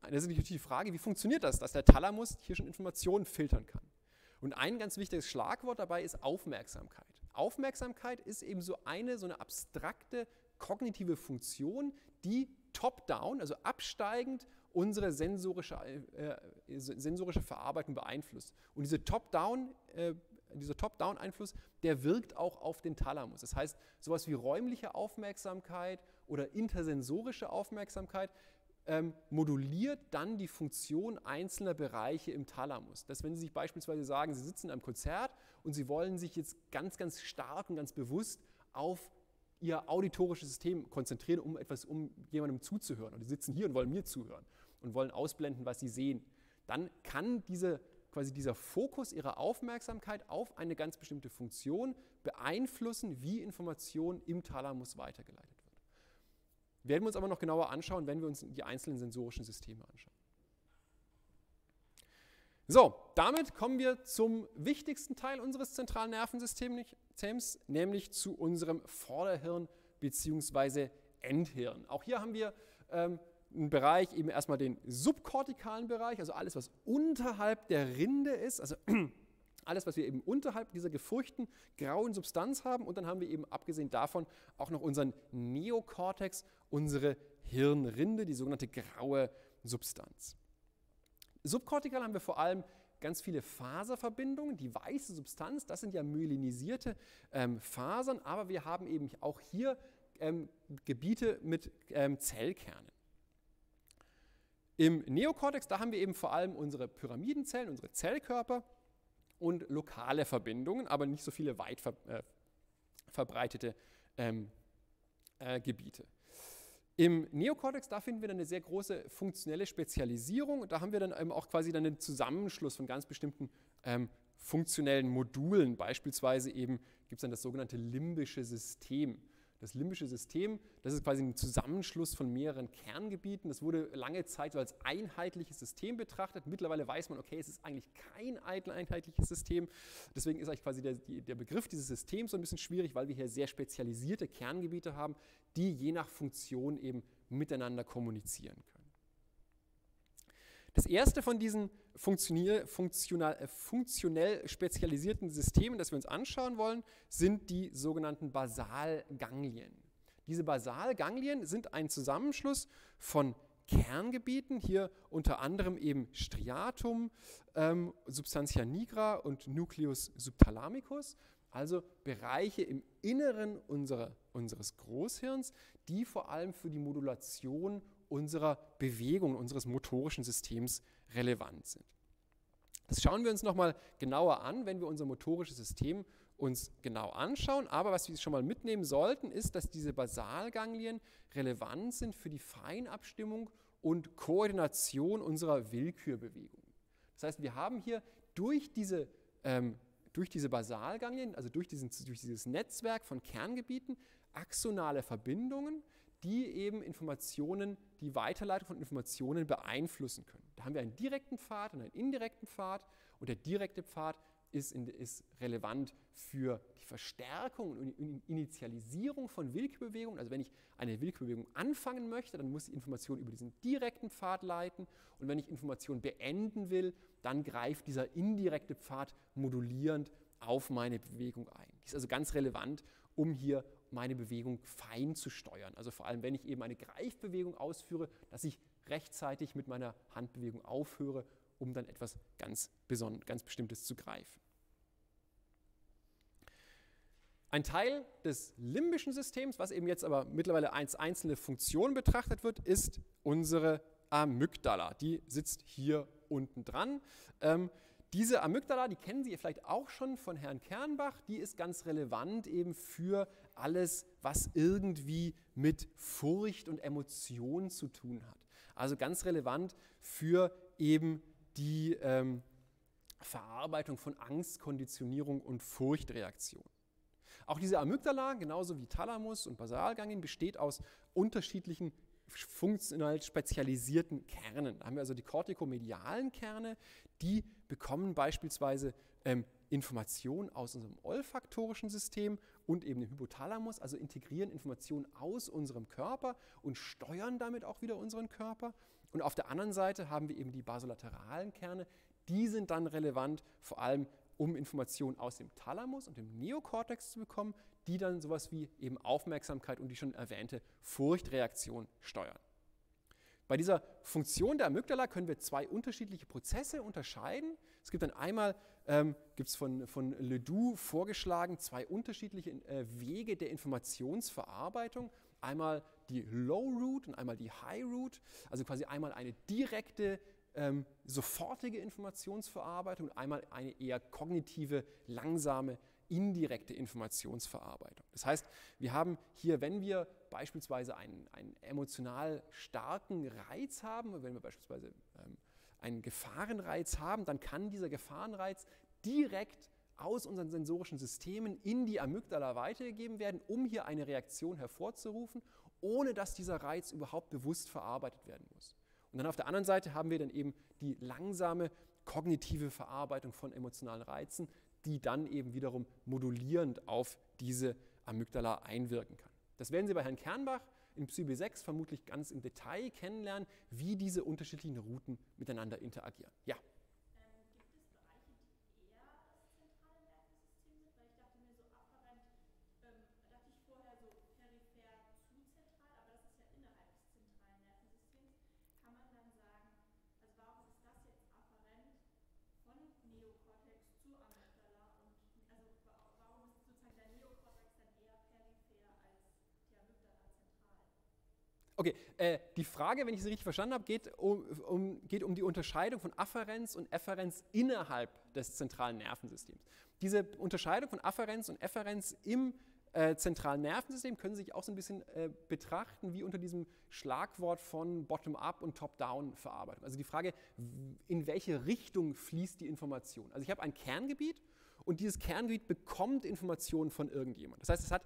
Das ist natürlich die Frage, wie funktioniert das, dass der Thalamus hier schon Informationen filtern kann. Und ein ganz wichtiges Schlagwort dabei ist Aufmerksamkeit. Aufmerksamkeit ist eben so eine, so eine abstrakte kognitive Funktion, die top-down, also absteigend, unsere sensorische, äh, sensorische Verarbeitung beeinflusst. Und diese top-down, äh, dieser Top-Down-Einfluss, der wirkt auch auf den Thalamus. Das heißt, sowas wie räumliche Aufmerksamkeit oder intersensorische Aufmerksamkeit ähm, moduliert dann die Funktion einzelner Bereiche im Thalamus. Dass wenn Sie sich beispielsweise sagen, Sie sitzen in einem Konzert und Sie wollen sich jetzt ganz, ganz stark und ganz bewusst auf ihr auditorisches System konzentrieren, um etwas, um jemandem zuzuhören. Und die sitzen hier und wollen mir zuhören und wollen ausblenden, was sie sehen. Dann kann diese, quasi dieser Fokus ihrer Aufmerksamkeit auf eine ganz bestimmte Funktion beeinflussen, wie Information im Thalamus weitergeleitet wird. Werden wir uns aber noch genauer anschauen, wenn wir uns die einzelnen sensorischen Systeme anschauen. So, damit kommen wir zum wichtigsten Teil unseres zentralen Nervensystems, nämlich zu unserem Vorderhirn bzw. Endhirn. Auch hier haben wir ähm, einen Bereich, eben erstmal den subkortikalen Bereich, also alles, was unterhalb der Rinde ist, also [clears throat] alles, was wir eben unterhalb dieser gefurchten grauen Substanz haben. Und dann haben wir eben abgesehen davon auch noch unseren Neokortex, unsere Hirnrinde, die sogenannte graue Substanz. Subkortikal haben wir vor allem ganz viele Faserverbindungen. Die weiße Substanz, das sind ja myelinisierte ähm, Fasern, aber wir haben eben auch hier ähm, Gebiete mit ähm, Zellkernen. Im Neokortex, da haben wir eben vor allem unsere Pyramidenzellen, unsere Zellkörper und lokale Verbindungen, aber nicht so viele weit ver, äh, verbreitete ähm, äh, Gebiete. Im Neokortex, da finden wir dann eine sehr große funktionelle Spezialisierung. Da haben wir dann eben auch quasi dann einen Zusammenschluss von ganz bestimmten ähm, funktionellen Modulen. Beispielsweise eben gibt es dann das sogenannte limbische System. Das limbische System, das ist quasi ein Zusammenschluss von mehreren Kerngebieten. Das wurde lange Zeit so als einheitliches System betrachtet. Mittlerweile weiß man, okay, es ist eigentlich kein einheitliches System. Deswegen ist eigentlich quasi der, der Begriff dieses Systems so ein bisschen schwierig, weil wir hier sehr spezialisierte Kerngebiete haben, die je nach Funktion eben miteinander kommunizieren können. Das erste von diesen funktionell, äh, funktionell spezialisierten Systemen, das wir uns anschauen wollen, sind die sogenannten Basalganglien. Diese Basalganglien sind ein Zusammenschluss von Kerngebieten, hier unter anderem eben Striatum, ähm, Substantia nigra und Nucleus subthalamicus, also Bereiche im Inneren unserer, unseres Großhirns, die vor allem für die Modulation unserer Bewegung, unseres motorischen Systems relevant sind. Das schauen wir uns nochmal genauer an, wenn wir unser motorisches System uns genau anschauen. Aber was wir schon mal mitnehmen sollten, ist, dass diese Basalganglien relevant sind für die Feinabstimmung und Koordination unserer Willkürbewegungen. Das heißt, wir haben hier durch diese, ähm, durch diese Basalganglien, also durch, diesen, durch dieses Netzwerk von Kerngebieten, axonale Verbindungen, die eben Informationen, die Weiterleitung von Informationen beeinflussen können. Da haben wir einen direkten Pfad und einen indirekten Pfad und der direkte Pfad ist, in, ist relevant für die Verstärkung und Initialisierung von Willkürbewegungen. Also wenn ich eine Willkürbewegung anfangen möchte, dann muss ich Information über diesen direkten Pfad leiten und wenn ich Information beenden will, dann greift dieser indirekte Pfad modulierend auf meine Bewegung ein. Die ist also ganz relevant, um hier meine Bewegung fein zu steuern. Also vor allem, wenn ich eben eine Greifbewegung ausführe, dass ich rechtzeitig mit meiner Handbewegung aufhöre, um dann etwas ganz, ganz Bestimmtes zu greifen. Ein Teil des limbischen Systems, was eben jetzt aber mittlerweile als einzelne Funktion betrachtet wird, ist unsere Amygdala. Die sitzt hier unten dran. Ähm, diese Amygdala, die kennen Sie vielleicht auch schon von Herrn Kernbach, die ist ganz relevant eben für alles, was irgendwie mit Furcht und Emotionen zu tun hat. Also ganz relevant für eben die ähm, Verarbeitung von Angstkonditionierung und Furchtreaktion. Auch diese Amygdala, genauso wie Thalamus und Basalganglien, besteht aus unterschiedlichen funktional spezialisierten Kernen. Da haben wir also die kortikomedialen Kerne, die bekommen beispielsweise ähm, Informationen aus unserem olfaktorischen System und eben dem Hypothalamus, also integrieren Informationen aus unserem Körper und steuern damit auch wieder unseren Körper. Und auf der anderen Seite haben wir eben die basolateralen Kerne, die sind dann relevant, vor allem um Informationen aus dem Thalamus und dem Neokortex zu bekommen, die dann sowas wie eben Aufmerksamkeit und die schon erwähnte Furchtreaktion steuern. Bei dieser Funktion der Amygdala können wir zwei unterschiedliche Prozesse unterscheiden. Es gibt dann einmal, ähm, gibt es von, von Ledoux vorgeschlagen, zwei unterschiedliche äh, Wege der Informationsverarbeitung. Einmal die Low Root und einmal die High Root, also quasi einmal eine direkte ähm, sofortige Informationsverarbeitung und einmal eine eher kognitive, langsame, indirekte Informationsverarbeitung. Das heißt, wir haben hier, wenn wir beispielsweise einen, einen emotional starken Reiz haben, wenn wir beispielsweise einen Gefahrenreiz haben, dann kann dieser Gefahrenreiz direkt aus unseren sensorischen Systemen in die Amygdala weitergegeben werden, um hier eine Reaktion hervorzurufen, ohne dass dieser Reiz überhaupt bewusst verarbeitet werden muss. Und dann auf der anderen Seite haben wir dann eben die langsame kognitive Verarbeitung von emotionalen Reizen, die dann eben wiederum modulierend auf diese Amygdala einwirken kann. Das werden Sie bei Herrn Kernbach in Psybe 6 vermutlich ganz im Detail kennenlernen, wie diese unterschiedlichen Routen miteinander interagieren. Ja. Okay, äh, die Frage, wenn ich sie richtig verstanden habe, geht um, um, geht um die Unterscheidung von Afferenz und Efferenz innerhalb des zentralen Nervensystems. Diese Unterscheidung von Afferenz und Efferenz im äh, zentralen Nervensystem können Sie sich auch so ein bisschen äh, betrachten wie unter diesem Schlagwort von Bottom-up und Top-down-Verarbeitung. Also die Frage, in welche Richtung fließt die Information? Also ich habe ein Kerngebiet und dieses Kerngebiet bekommt Informationen von irgendjemand. Das heißt, es hat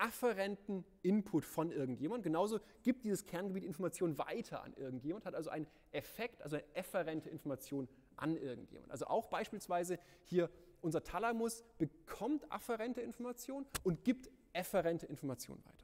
afferenten Input von irgendjemand. Genauso gibt dieses Kerngebiet Informationen weiter an irgendjemand, hat also einen Effekt, also eine efferente Information an irgendjemand. Also auch beispielsweise hier unser Thalamus bekommt afferente Information und gibt efferente Information weiter.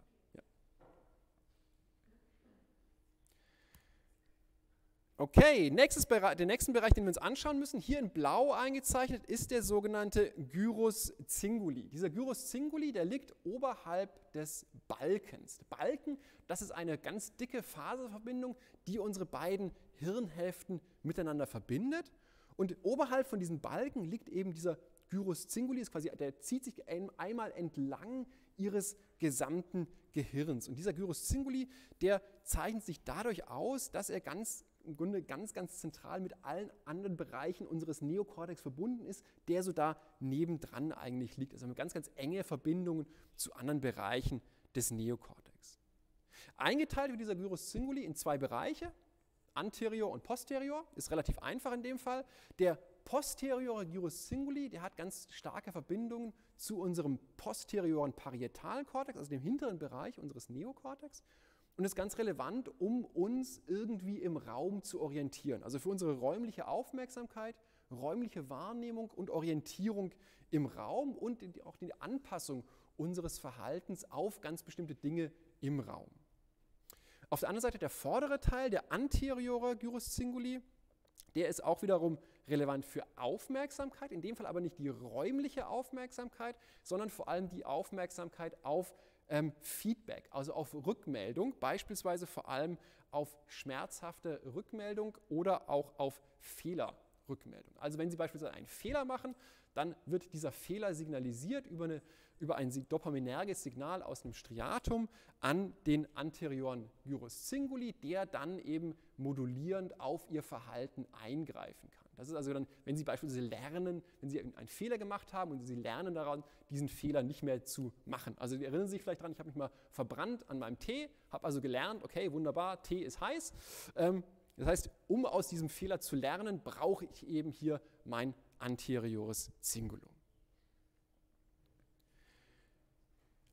Okay, Bereich, den nächsten Bereich, den wir uns anschauen müssen, hier in blau eingezeichnet, ist der sogenannte Gyrus Cinguli. Dieser Gyrus Cinguli, der liegt oberhalb des Balkens. Der Balken, das ist eine ganz dicke Faserverbindung, die unsere beiden Hirnhälften miteinander verbindet. Und oberhalb von diesem Balken liegt eben dieser Gyrus Cinguli, ist quasi, der zieht sich einmal entlang ihres gesamten Gehirns. Und dieser Gyrus Cinguli, der zeichnet sich dadurch aus, dass er ganz im Grunde ganz, ganz zentral mit allen anderen Bereichen unseres Neokortex verbunden ist, der so da nebendran eigentlich liegt. Also ganz, ganz enge Verbindungen zu anderen Bereichen des Neokortex. Eingeteilt wird dieser Gyrus Cinguli in zwei Bereiche, anterior und posterior, ist relativ einfach in dem Fall. Der posteriore Gyrus Cinguli, der hat ganz starke Verbindungen zu unserem posterioren parietalen Kortex, also dem hinteren Bereich unseres Neokortex und ist ganz relevant, um uns irgendwie im Raum zu orientieren. Also für unsere räumliche Aufmerksamkeit, räumliche Wahrnehmung und Orientierung im Raum und auch die Anpassung unseres Verhaltens auf ganz bestimmte Dinge im Raum. Auf der anderen Seite der vordere Teil, der anteriore Gyrus Cinguli, der ist auch wiederum relevant für Aufmerksamkeit, in dem Fall aber nicht die räumliche Aufmerksamkeit, sondern vor allem die Aufmerksamkeit auf ähm, Feedback, also auf Rückmeldung, beispielsweise vor allem auf schmerzhafte Rückmeldung oder auch auf Fehlerrückmeldung. Also wenn Sie beispielsweise einen Fehler machen, dann wird dieser Fehler signalisiert über, eine, über ein dopaminerges Signal aus dem Striatum an den anterioren Gyrus Cinguli, der dann eben modulierend auf Ihr Verhalten eingreifen kann. Das ist also dann, wenn Sie beispielsweise lernen, wenn Sie einen Fehler gemacht haben und Sie lernen daran, diesen Fehler nicht mehr zu machen. Also erinnern Sie sich vielleicht daran, ich habe mich mal verbrannt an meinem Tee, habe also gelernt, okay, wunderbar, Tee ist heiß. Ähm, das heißt, um aus diesem Fehler zu lernen, brauche ich eben hier mein anteriores Cingulum.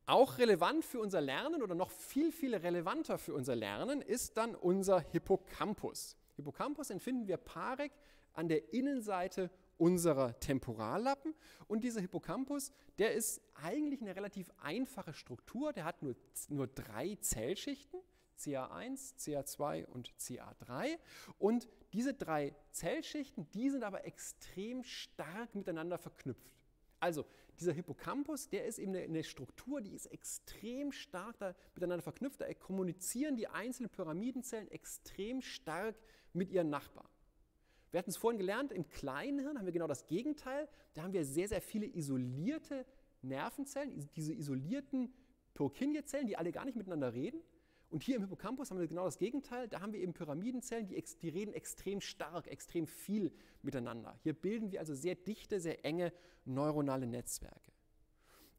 Auch relevant für unser Lernen oder noch viel, viel relevanter für unser Lernen ist dann unser Hippocampus. Hippocampus empfinden wir paarig an der Innenseite unserer Temporallappen. Und dieser Hippocampus, der ist eigentlich eine relativ einfache Struktur. Der hat nur, nur drei Zellschichten, CA1, CA2 und CA3. Und diese drei Zellschichten, die sind aber extrem stark miteinander verknüpft. Also dieser Hippocampus, der ist eben eine, Struktur, die ist extrem stark da miteinander verknüpft. Da kommunizieren die einzelnen Pyramidenzellen extrem stark mit ihren Nachbarn. Wir hatten es vorhin gelernt, im kleinen Hirn haben wir genau das Gegenteil. Da haben wir sehr, sehr viele isolierte Nervenzellen, diese isolierten Purkinje-Zellen, die alle gar nicht miteinander reden. Und hier im Hippocampus haben wir genau das Gegenteil. Da haben wir eben Pyramidenzellen, die, die reden extrem stark, extrem viel miteinander. Hier bilden wir also sehr dichte, sehr enge neuronale Netzwerke.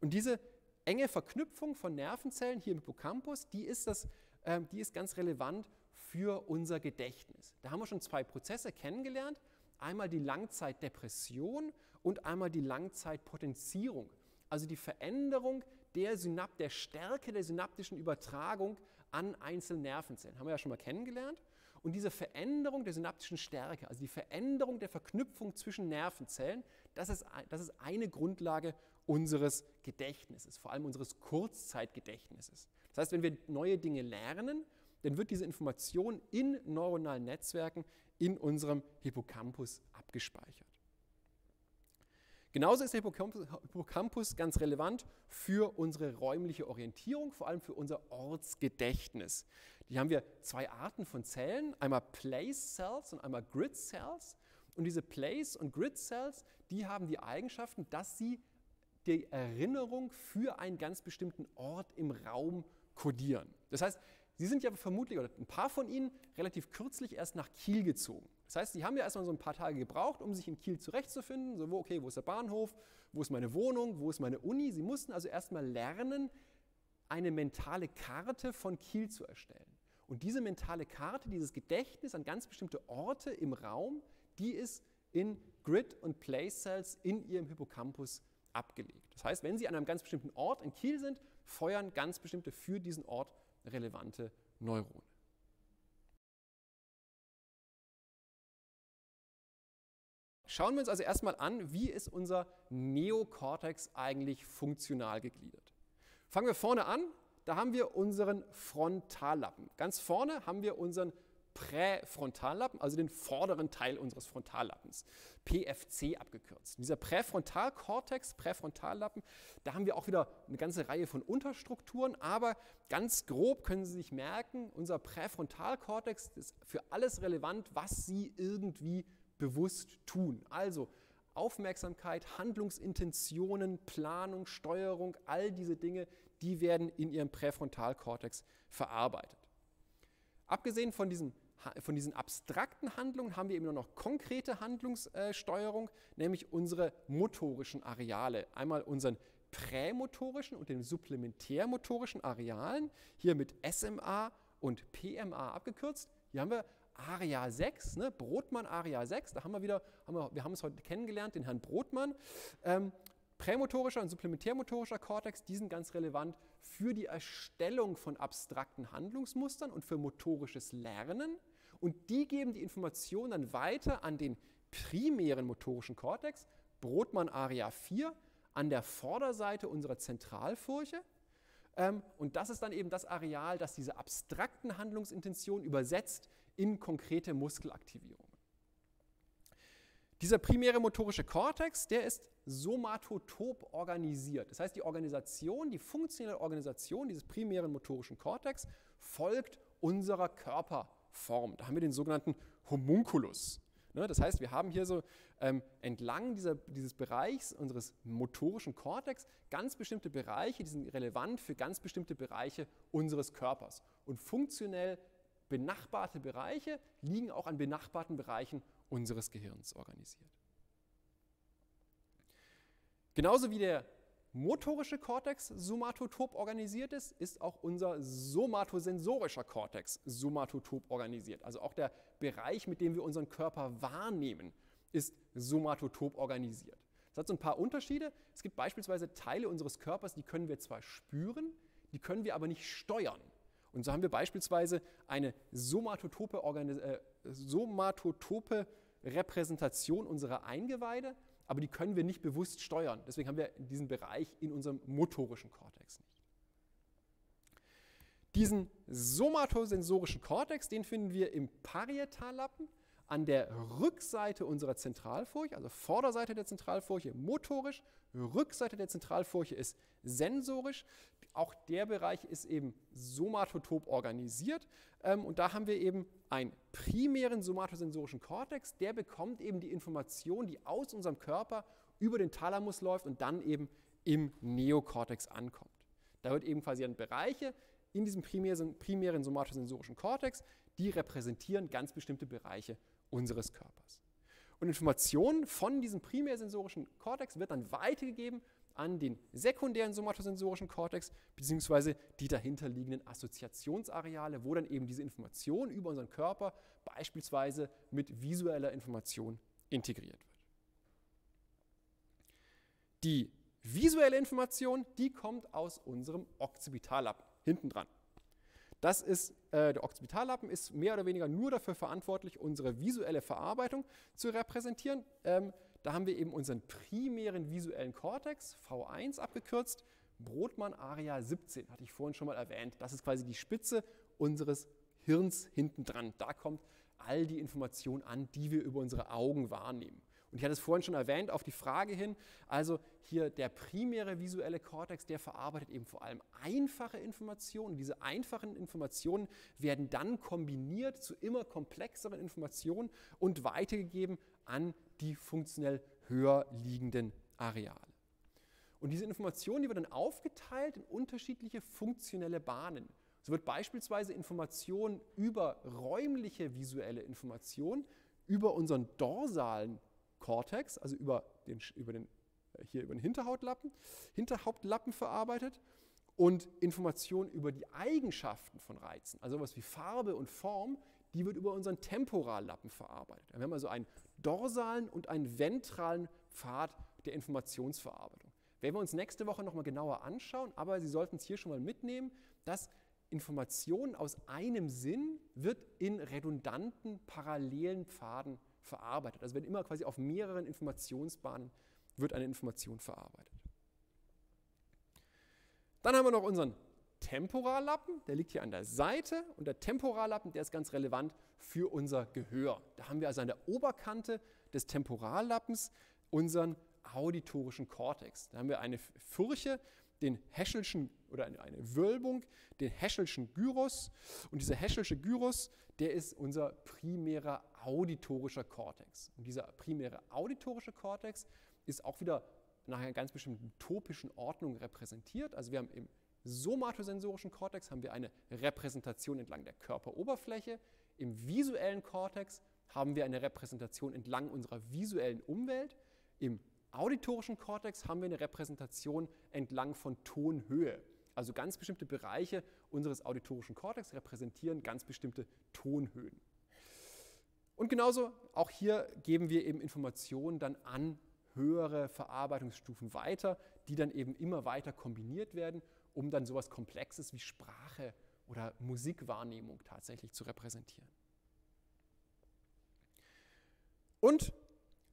Und diese enge Verknüpfung von Nervenzellen hier im Hippocampus, die ist, das, äh, die ist ganz relevant für unser Gedächtnis. Da haben wir schon zwei Prozesse kennengelernt. Einmal die Langzeitdepression und einmal die Langzeitpotenzierung. Also die Veränderung der, Synap der Stärke der synaptischen Übertragung an einzelne Nervenzellen. Haben wir ja schon mal kennengelernt. Und diese Veränderung der synaptischen Stärke, also die Veränderung der Verknüpfung zwischen Nervenzellen, das ist, das ist eine Grundlage unseres Gedächtnisses, vor allem unseres Kurzzeitgedächtnisses. Das heißt, wenn wir neue Dinge lernen, dann wird diese Information in neuronalen Netzwerken in unserem Hippocampus abgespeichert. Genauso ist der Hippocampus ganz relevant für unsere räumliche Orientierung, vor allem für unser Ortsgedächtnis. Hier haben wir zwei Arten von Zellen, einmal Place Cells und einmal Grid Cells. Und diese Place- und Grid Cells, die haben die Eigenschaften, dass sie die Erinnerung für einen ganz bestimmten Ort im Raum kodieren. Das heißt, Sie sind ja vermutlich, oder ein paar von Ihnen, relativ kürzlich erst nach Kiel gezogen. Das heißt, Sie haben ja erstmal so ein paar Tage gebraucht, um sich in Kiel zurechtzufinden. So, okay, wo ist der Bahnhof? Wo ist meine Wohnung? Wo ist meine Uni? Sie mussten also erstmal lernen, eine mentale Karte von Kiel zu erstellen. Und diese mentale Karte, dieses Gedächtnis an ganz bestimmte Orte im Raum, die ist in Grid- und Place-Cells in Ihrem Hippocampus abgelegt. Das heißt, wenn Sie an einem ganz bestimmten Ort in Kiel sind, feuern ganz bestimmte für diesen Ort relevante Neurone. Schauen wir uns also erstmal an, wie ist unser Neokortex eigentlich funktional gegliedert. Fangen wir vorne an, da haben wir unseren Frontallappen. Ganz vorne haben wir unseren Präfrontallappen, also den vorderen Teil unseres Frontallappens, PFC abgekürzt. dieser Präfrontalkortex, Präfrontallappen, da haben wir auch wieder eine ganze Reihe von Unterstrukturen, aber ganz grob können Sie sich merken, unser Präfrontalkortex ist für alles relevant, was Sie irgendwie bewusst tun. Also Aufmerksamkeit, Handlungsintentionen, Planung, Steuerung, all diese Dinge, die werden in Ihrem Präfrontalkortex verarbeitet. Abgesehen von diesem von diesen abstrakten Handlungen haben wir eben nur noch konkrete Handlungssteuerung, nämlich unsere motorischen Areale. Einmal unseren prämotorischen und den supplementärmotorischen Arealen, hier mit SMA und PMA abgekürzt. Hier haben wir Areal 6, ne, Brotmann Areal 6, da haben wir wieder, haben wir, wir haben es heute kennengelernt, den Herrn Brotmann. Ähm, prämotorischer und supplementärmotorischer Kortex, die sind ganz relevant für die Erstellung von abstrakten Handlungsmustern und für motorisches Lernen. Und die geben die Informationen dann weiter an den primären motorischen Kortex, Brotmann Area 4, an der Vorderseite unserer Zentralfurche. Ähm, und das ist dann eben das Areal, das diese abstrakten Handlungsintentionen übersetzt in konkrete Muskelaktivierungen. Dieser primäre motorische Kortex, der ist somatotop organisiert. Das heißt, die Organisation, die funktionelle Organisation dieses primären motorischen Kortex folgt unserer Körperform. Da haben wir den sogenannten Homunculus. Ne, das heißt, wir haben hier so ähm, entlang dieser, dieses Bereichs unseres motorischen Kortex ganz bestimmte Bereiche, die sind relevant für ganz bestimmte Bereiche unseres Körpers. Und funktionell benachbarte Bereiche liegen auch an benachbarten Bereichen unseres Gehirns organisiert. Genauso wie der motorische Kortex somatotop organisiert ist, ist auch unser somatosensorischer Kortex somatotop organisiert. Also auch der Bereich, mit dem wir unseren Körper wahrnehmen, ist somatotop organisiert. Das hat so ein paar Unterschiede. Es gibt beispielsweise Teile unseres Körpers, die können wir zwar spüren, die können wir aber nicht steuern. Und so haben wir beispielsweise eine somatotope, äh, somatotope Repräsentation unserer Eingeweide, aber die können wir nicht bewusst steuern. Deswegen haben wir diesen Bereich in unserem motorischen Kortex nicht. Diesen somatosensorischen Kortex, den finden wir im Parietallappen an der Rückseite unserer Zentralfurche, also Vorderseite der Zentralfurche motorisch, Rückseite der Zentralfurche ist sensorisch. Auch der Bereich ist eben somatotop organisiert. Ähm, und da haben wir eben einen primären somatosensorischen Kortex, der bekommt eben die Information, die aus unserem Körper über den Thalamus läuft und dann eben im Neokortex ankommt. Da wird eben quasi an Bereiche in diesem primären, primären somatosensorischen Kortex, die repräsentieren ganz bestimmte Bereiche unseres Körpers. Und Informationen von diesem primärsensorischen Kortex wird dann weitergegeben an den sekundären somatosensorischen Kortex beziehungsweise die dahinterliegenden Assoziationsareale, wo dann eben diese Information über unseren Körper beispielsweise mit visueller Information integriert wird. Die visuelle Information, die kommt aus unserem Occipitallappen hinten dran. Das ist, äh, der Occipitallappen ist mehr oder weniger nur dafür verantwortlich, unsere visuelle Verarbeitung zu repräsentieren. Ähm, da haben wir eben unseren primären visuellen Kortex, V1 abgekürzt, Brotmann Aria 17, hatte ich vorhin schon mal erwähnt. Das ist quasi die Spitze unseres Hirns hinten dran. Da kommt all die Information an, die wir über unsere Augen wahrnehmen. Und ich hatte es vorhin schon erwähnt auf die Frage hin, also hier der primäre visuelle Kortex, der verarbeitet eben vor allem einfache Informationen. Diese einfachen Informationen werden dann kombiniert zu immer komplexeren Informationen und weitergegeben an die funktionell höher liegenden Areale. Und diese Information, die wird dann aufgeteilt in unterschiedliche funktionelle Bahnen. So wird beispielsweise Information über räumliche visuelle Information über unseren dorsalen Cortex, also über den, über den, äh, hier über den Hinterhautlappen, Hinterhauptlappen verarbeitet und Informationen über die Eigenschaften von Reizen, also sowas wie Farbe und Form, die wird über unseren Temporallappen verarbeitet. Wir haben also einen dorsalen und einen ventralen Pfad der Informationsverarbeitung. Werden wir uns nächste Woche nochmal genauer anschauen, aber Sie sollten es hier schon mal mitnehmen, dass Information aus einem Sinn wird in redundanten, parallelen Pfaden verarbeitet. Also wenn immer quasi auf mehreren Informationsbahnen wird eine Information verarbeitet. Dann haben wir noch unseren Temporallappen, der liegt hier an der Seite und der Temporallappen, der ist ganz relevant für unser Gehör. Da haben wir also an der Oberkante des Temporallappens unseren auditorischen Kortex. Da haben wir eine Furche, den Heschelschen oder eine, Wölbung, den Heschelschen Gyrus und dieser Heschelsche Gyrus, der ist unser primärer auditorischer Kortex. Und dieser primäre auditorische Kortex ist auch wieder nach einer ganz bestimmten topischen Ordnung repräsentiert. Also wir haben im somatosensorischen Kortex haben wir eine Repräsentation entlang der Körperoberfläche. Im visuellen Kortex haben wir eine Repräsentation entlang unserer visuellen Umwelt. Im auditorischen Kortex haben wir eine Repräsentation entlang von Tonhöhe. Also ganz bestimmte Bereiche unseres auditorischen Kortex repräsentieren ganz bestimmte Tonhöhen. Und genauso auch hier geben wir eben Informationen dann an höhere Verarbeitungsstufen weiter, die dann eben immer weiter kombiniert werden, um dann sowas Komplexes wie Sprache oder Musikwahrnehmung tatsächlich zu repräsentieren. Und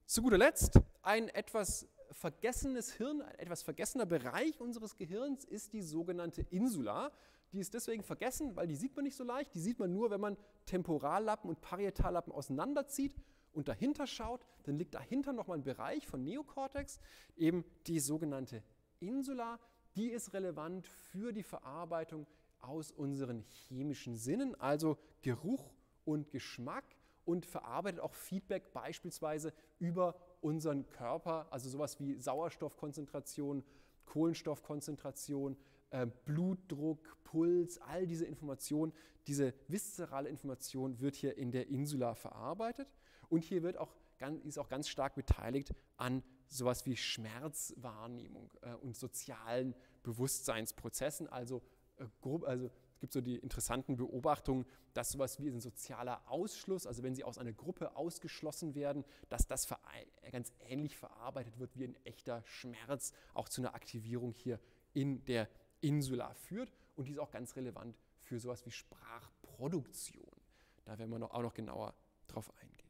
zu guter Letzt ein etwas vergessenes Hirn, ein etwas vergessener Bereich unseres Gehirns ist die sogenannte Insula. Die ist deswegen vergessen, weil die sieht man nicht so leicht. Die sieht man nur, wenn man Temporallappen und Parietallappen auseinanderzieht und dahinter schaut. Dann liegt dahinter nochmal ein Bereich von Neokortex, eben die sogenannte Insula. Die ist relevant für die Verarbeitung aus unseren chemischen Sinnen, also Geruch und Geschmack und verarbeitet auch Feedback beispielsweise über unseren Körper, also sowas wie Sauerstoffkonzentration, Kohlenstoffkonzentration, äh, Blutdruck, Puls, all diese Informationen, diese viszerale Information wird hier in der Insula verarbeitet. Und hier wird auch, ist auch ganz stark beteiligt an sowas wie Schmerzwahrnehmung äh, und sozialen Bewusstseinsprozessen, also, äh, also gibt so die interessanten Beobachtungen, dass sowas wie ein sozialer Ausschluss, also wenn sie aus einer Gruppe ausgeschlossen werden, dass das ganz ähnlich verarbeitet wird wie ein echter Schmerz, auch zu einer Aktivierung hier in der Insula führt. Und die ist auch ganz relevant für sowas wie Sprachproduktion. Da werden wir noch, auch noch genauer drauf eingehen.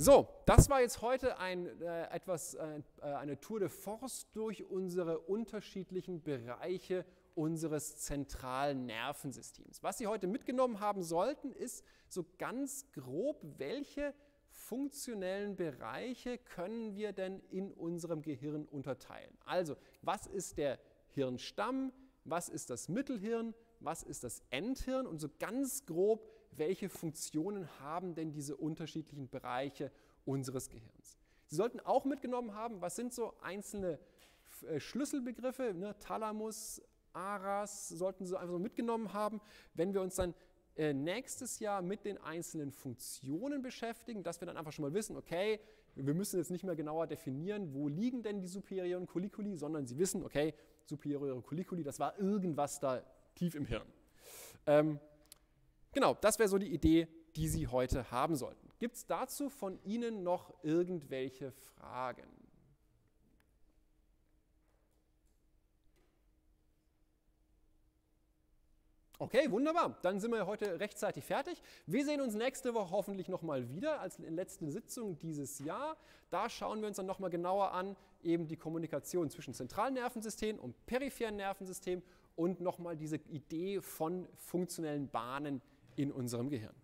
So, das war jetzt heute ein, äh, etwas, äh, eine Tour de Force durch unsere unterschiedlichen Bereiche unseres zentralen Nervensystems. Was Sie heute mitgenommen haben sollten, ist so ganz grob, welche funktionellen Bereiche können wir denn in unserem Gehirn unterteilen. Also, was ist der Hirnstamm, was ist das Mittelhirn, was ist das Endhirn und so ganz grob, welche Funktionen haben denn diese unterschiedlichen Bereiche unseres Gehirns. Sie sollten auch mitgenommen haben, was sind so einzelne äh, Schlüsselbegriffe, ne, Thalamus, Aras sollten Sie einfach so mitgenommen haben, wenn wir uns dann äh, nächstes Jahr mit den einzelnen Funktionen beschäftigen, dass wir dann einfach schon mal wissen, okay, wir müssen jetzt nicht mehr genauer definieren, wo liegen denn die superioren Colliculi, sondern Sie wissen, okay, superiore Colliculi, das war irgendwas da tief im Hirn. Ähm, genau, das wäre so die Idee, die Sie heute haben sollten. Gibt es dazu von Ihnen noch irgendwelche Fragen? Okay, wunderbar. Dann sind wir heute rechtzeitig fertig. Wir sehen uns nächste Woche hoffentlich nochmal wieder als letzte Sitzung dieses Jahr. Da schauen wir uns dann nochmal genauer an, eben die Kommunikation zwischen zentralen Nervensystemen und peripheren Nervensystemen und nochmal diese Idee von funktionellen Bahnen in unserem Gehirn.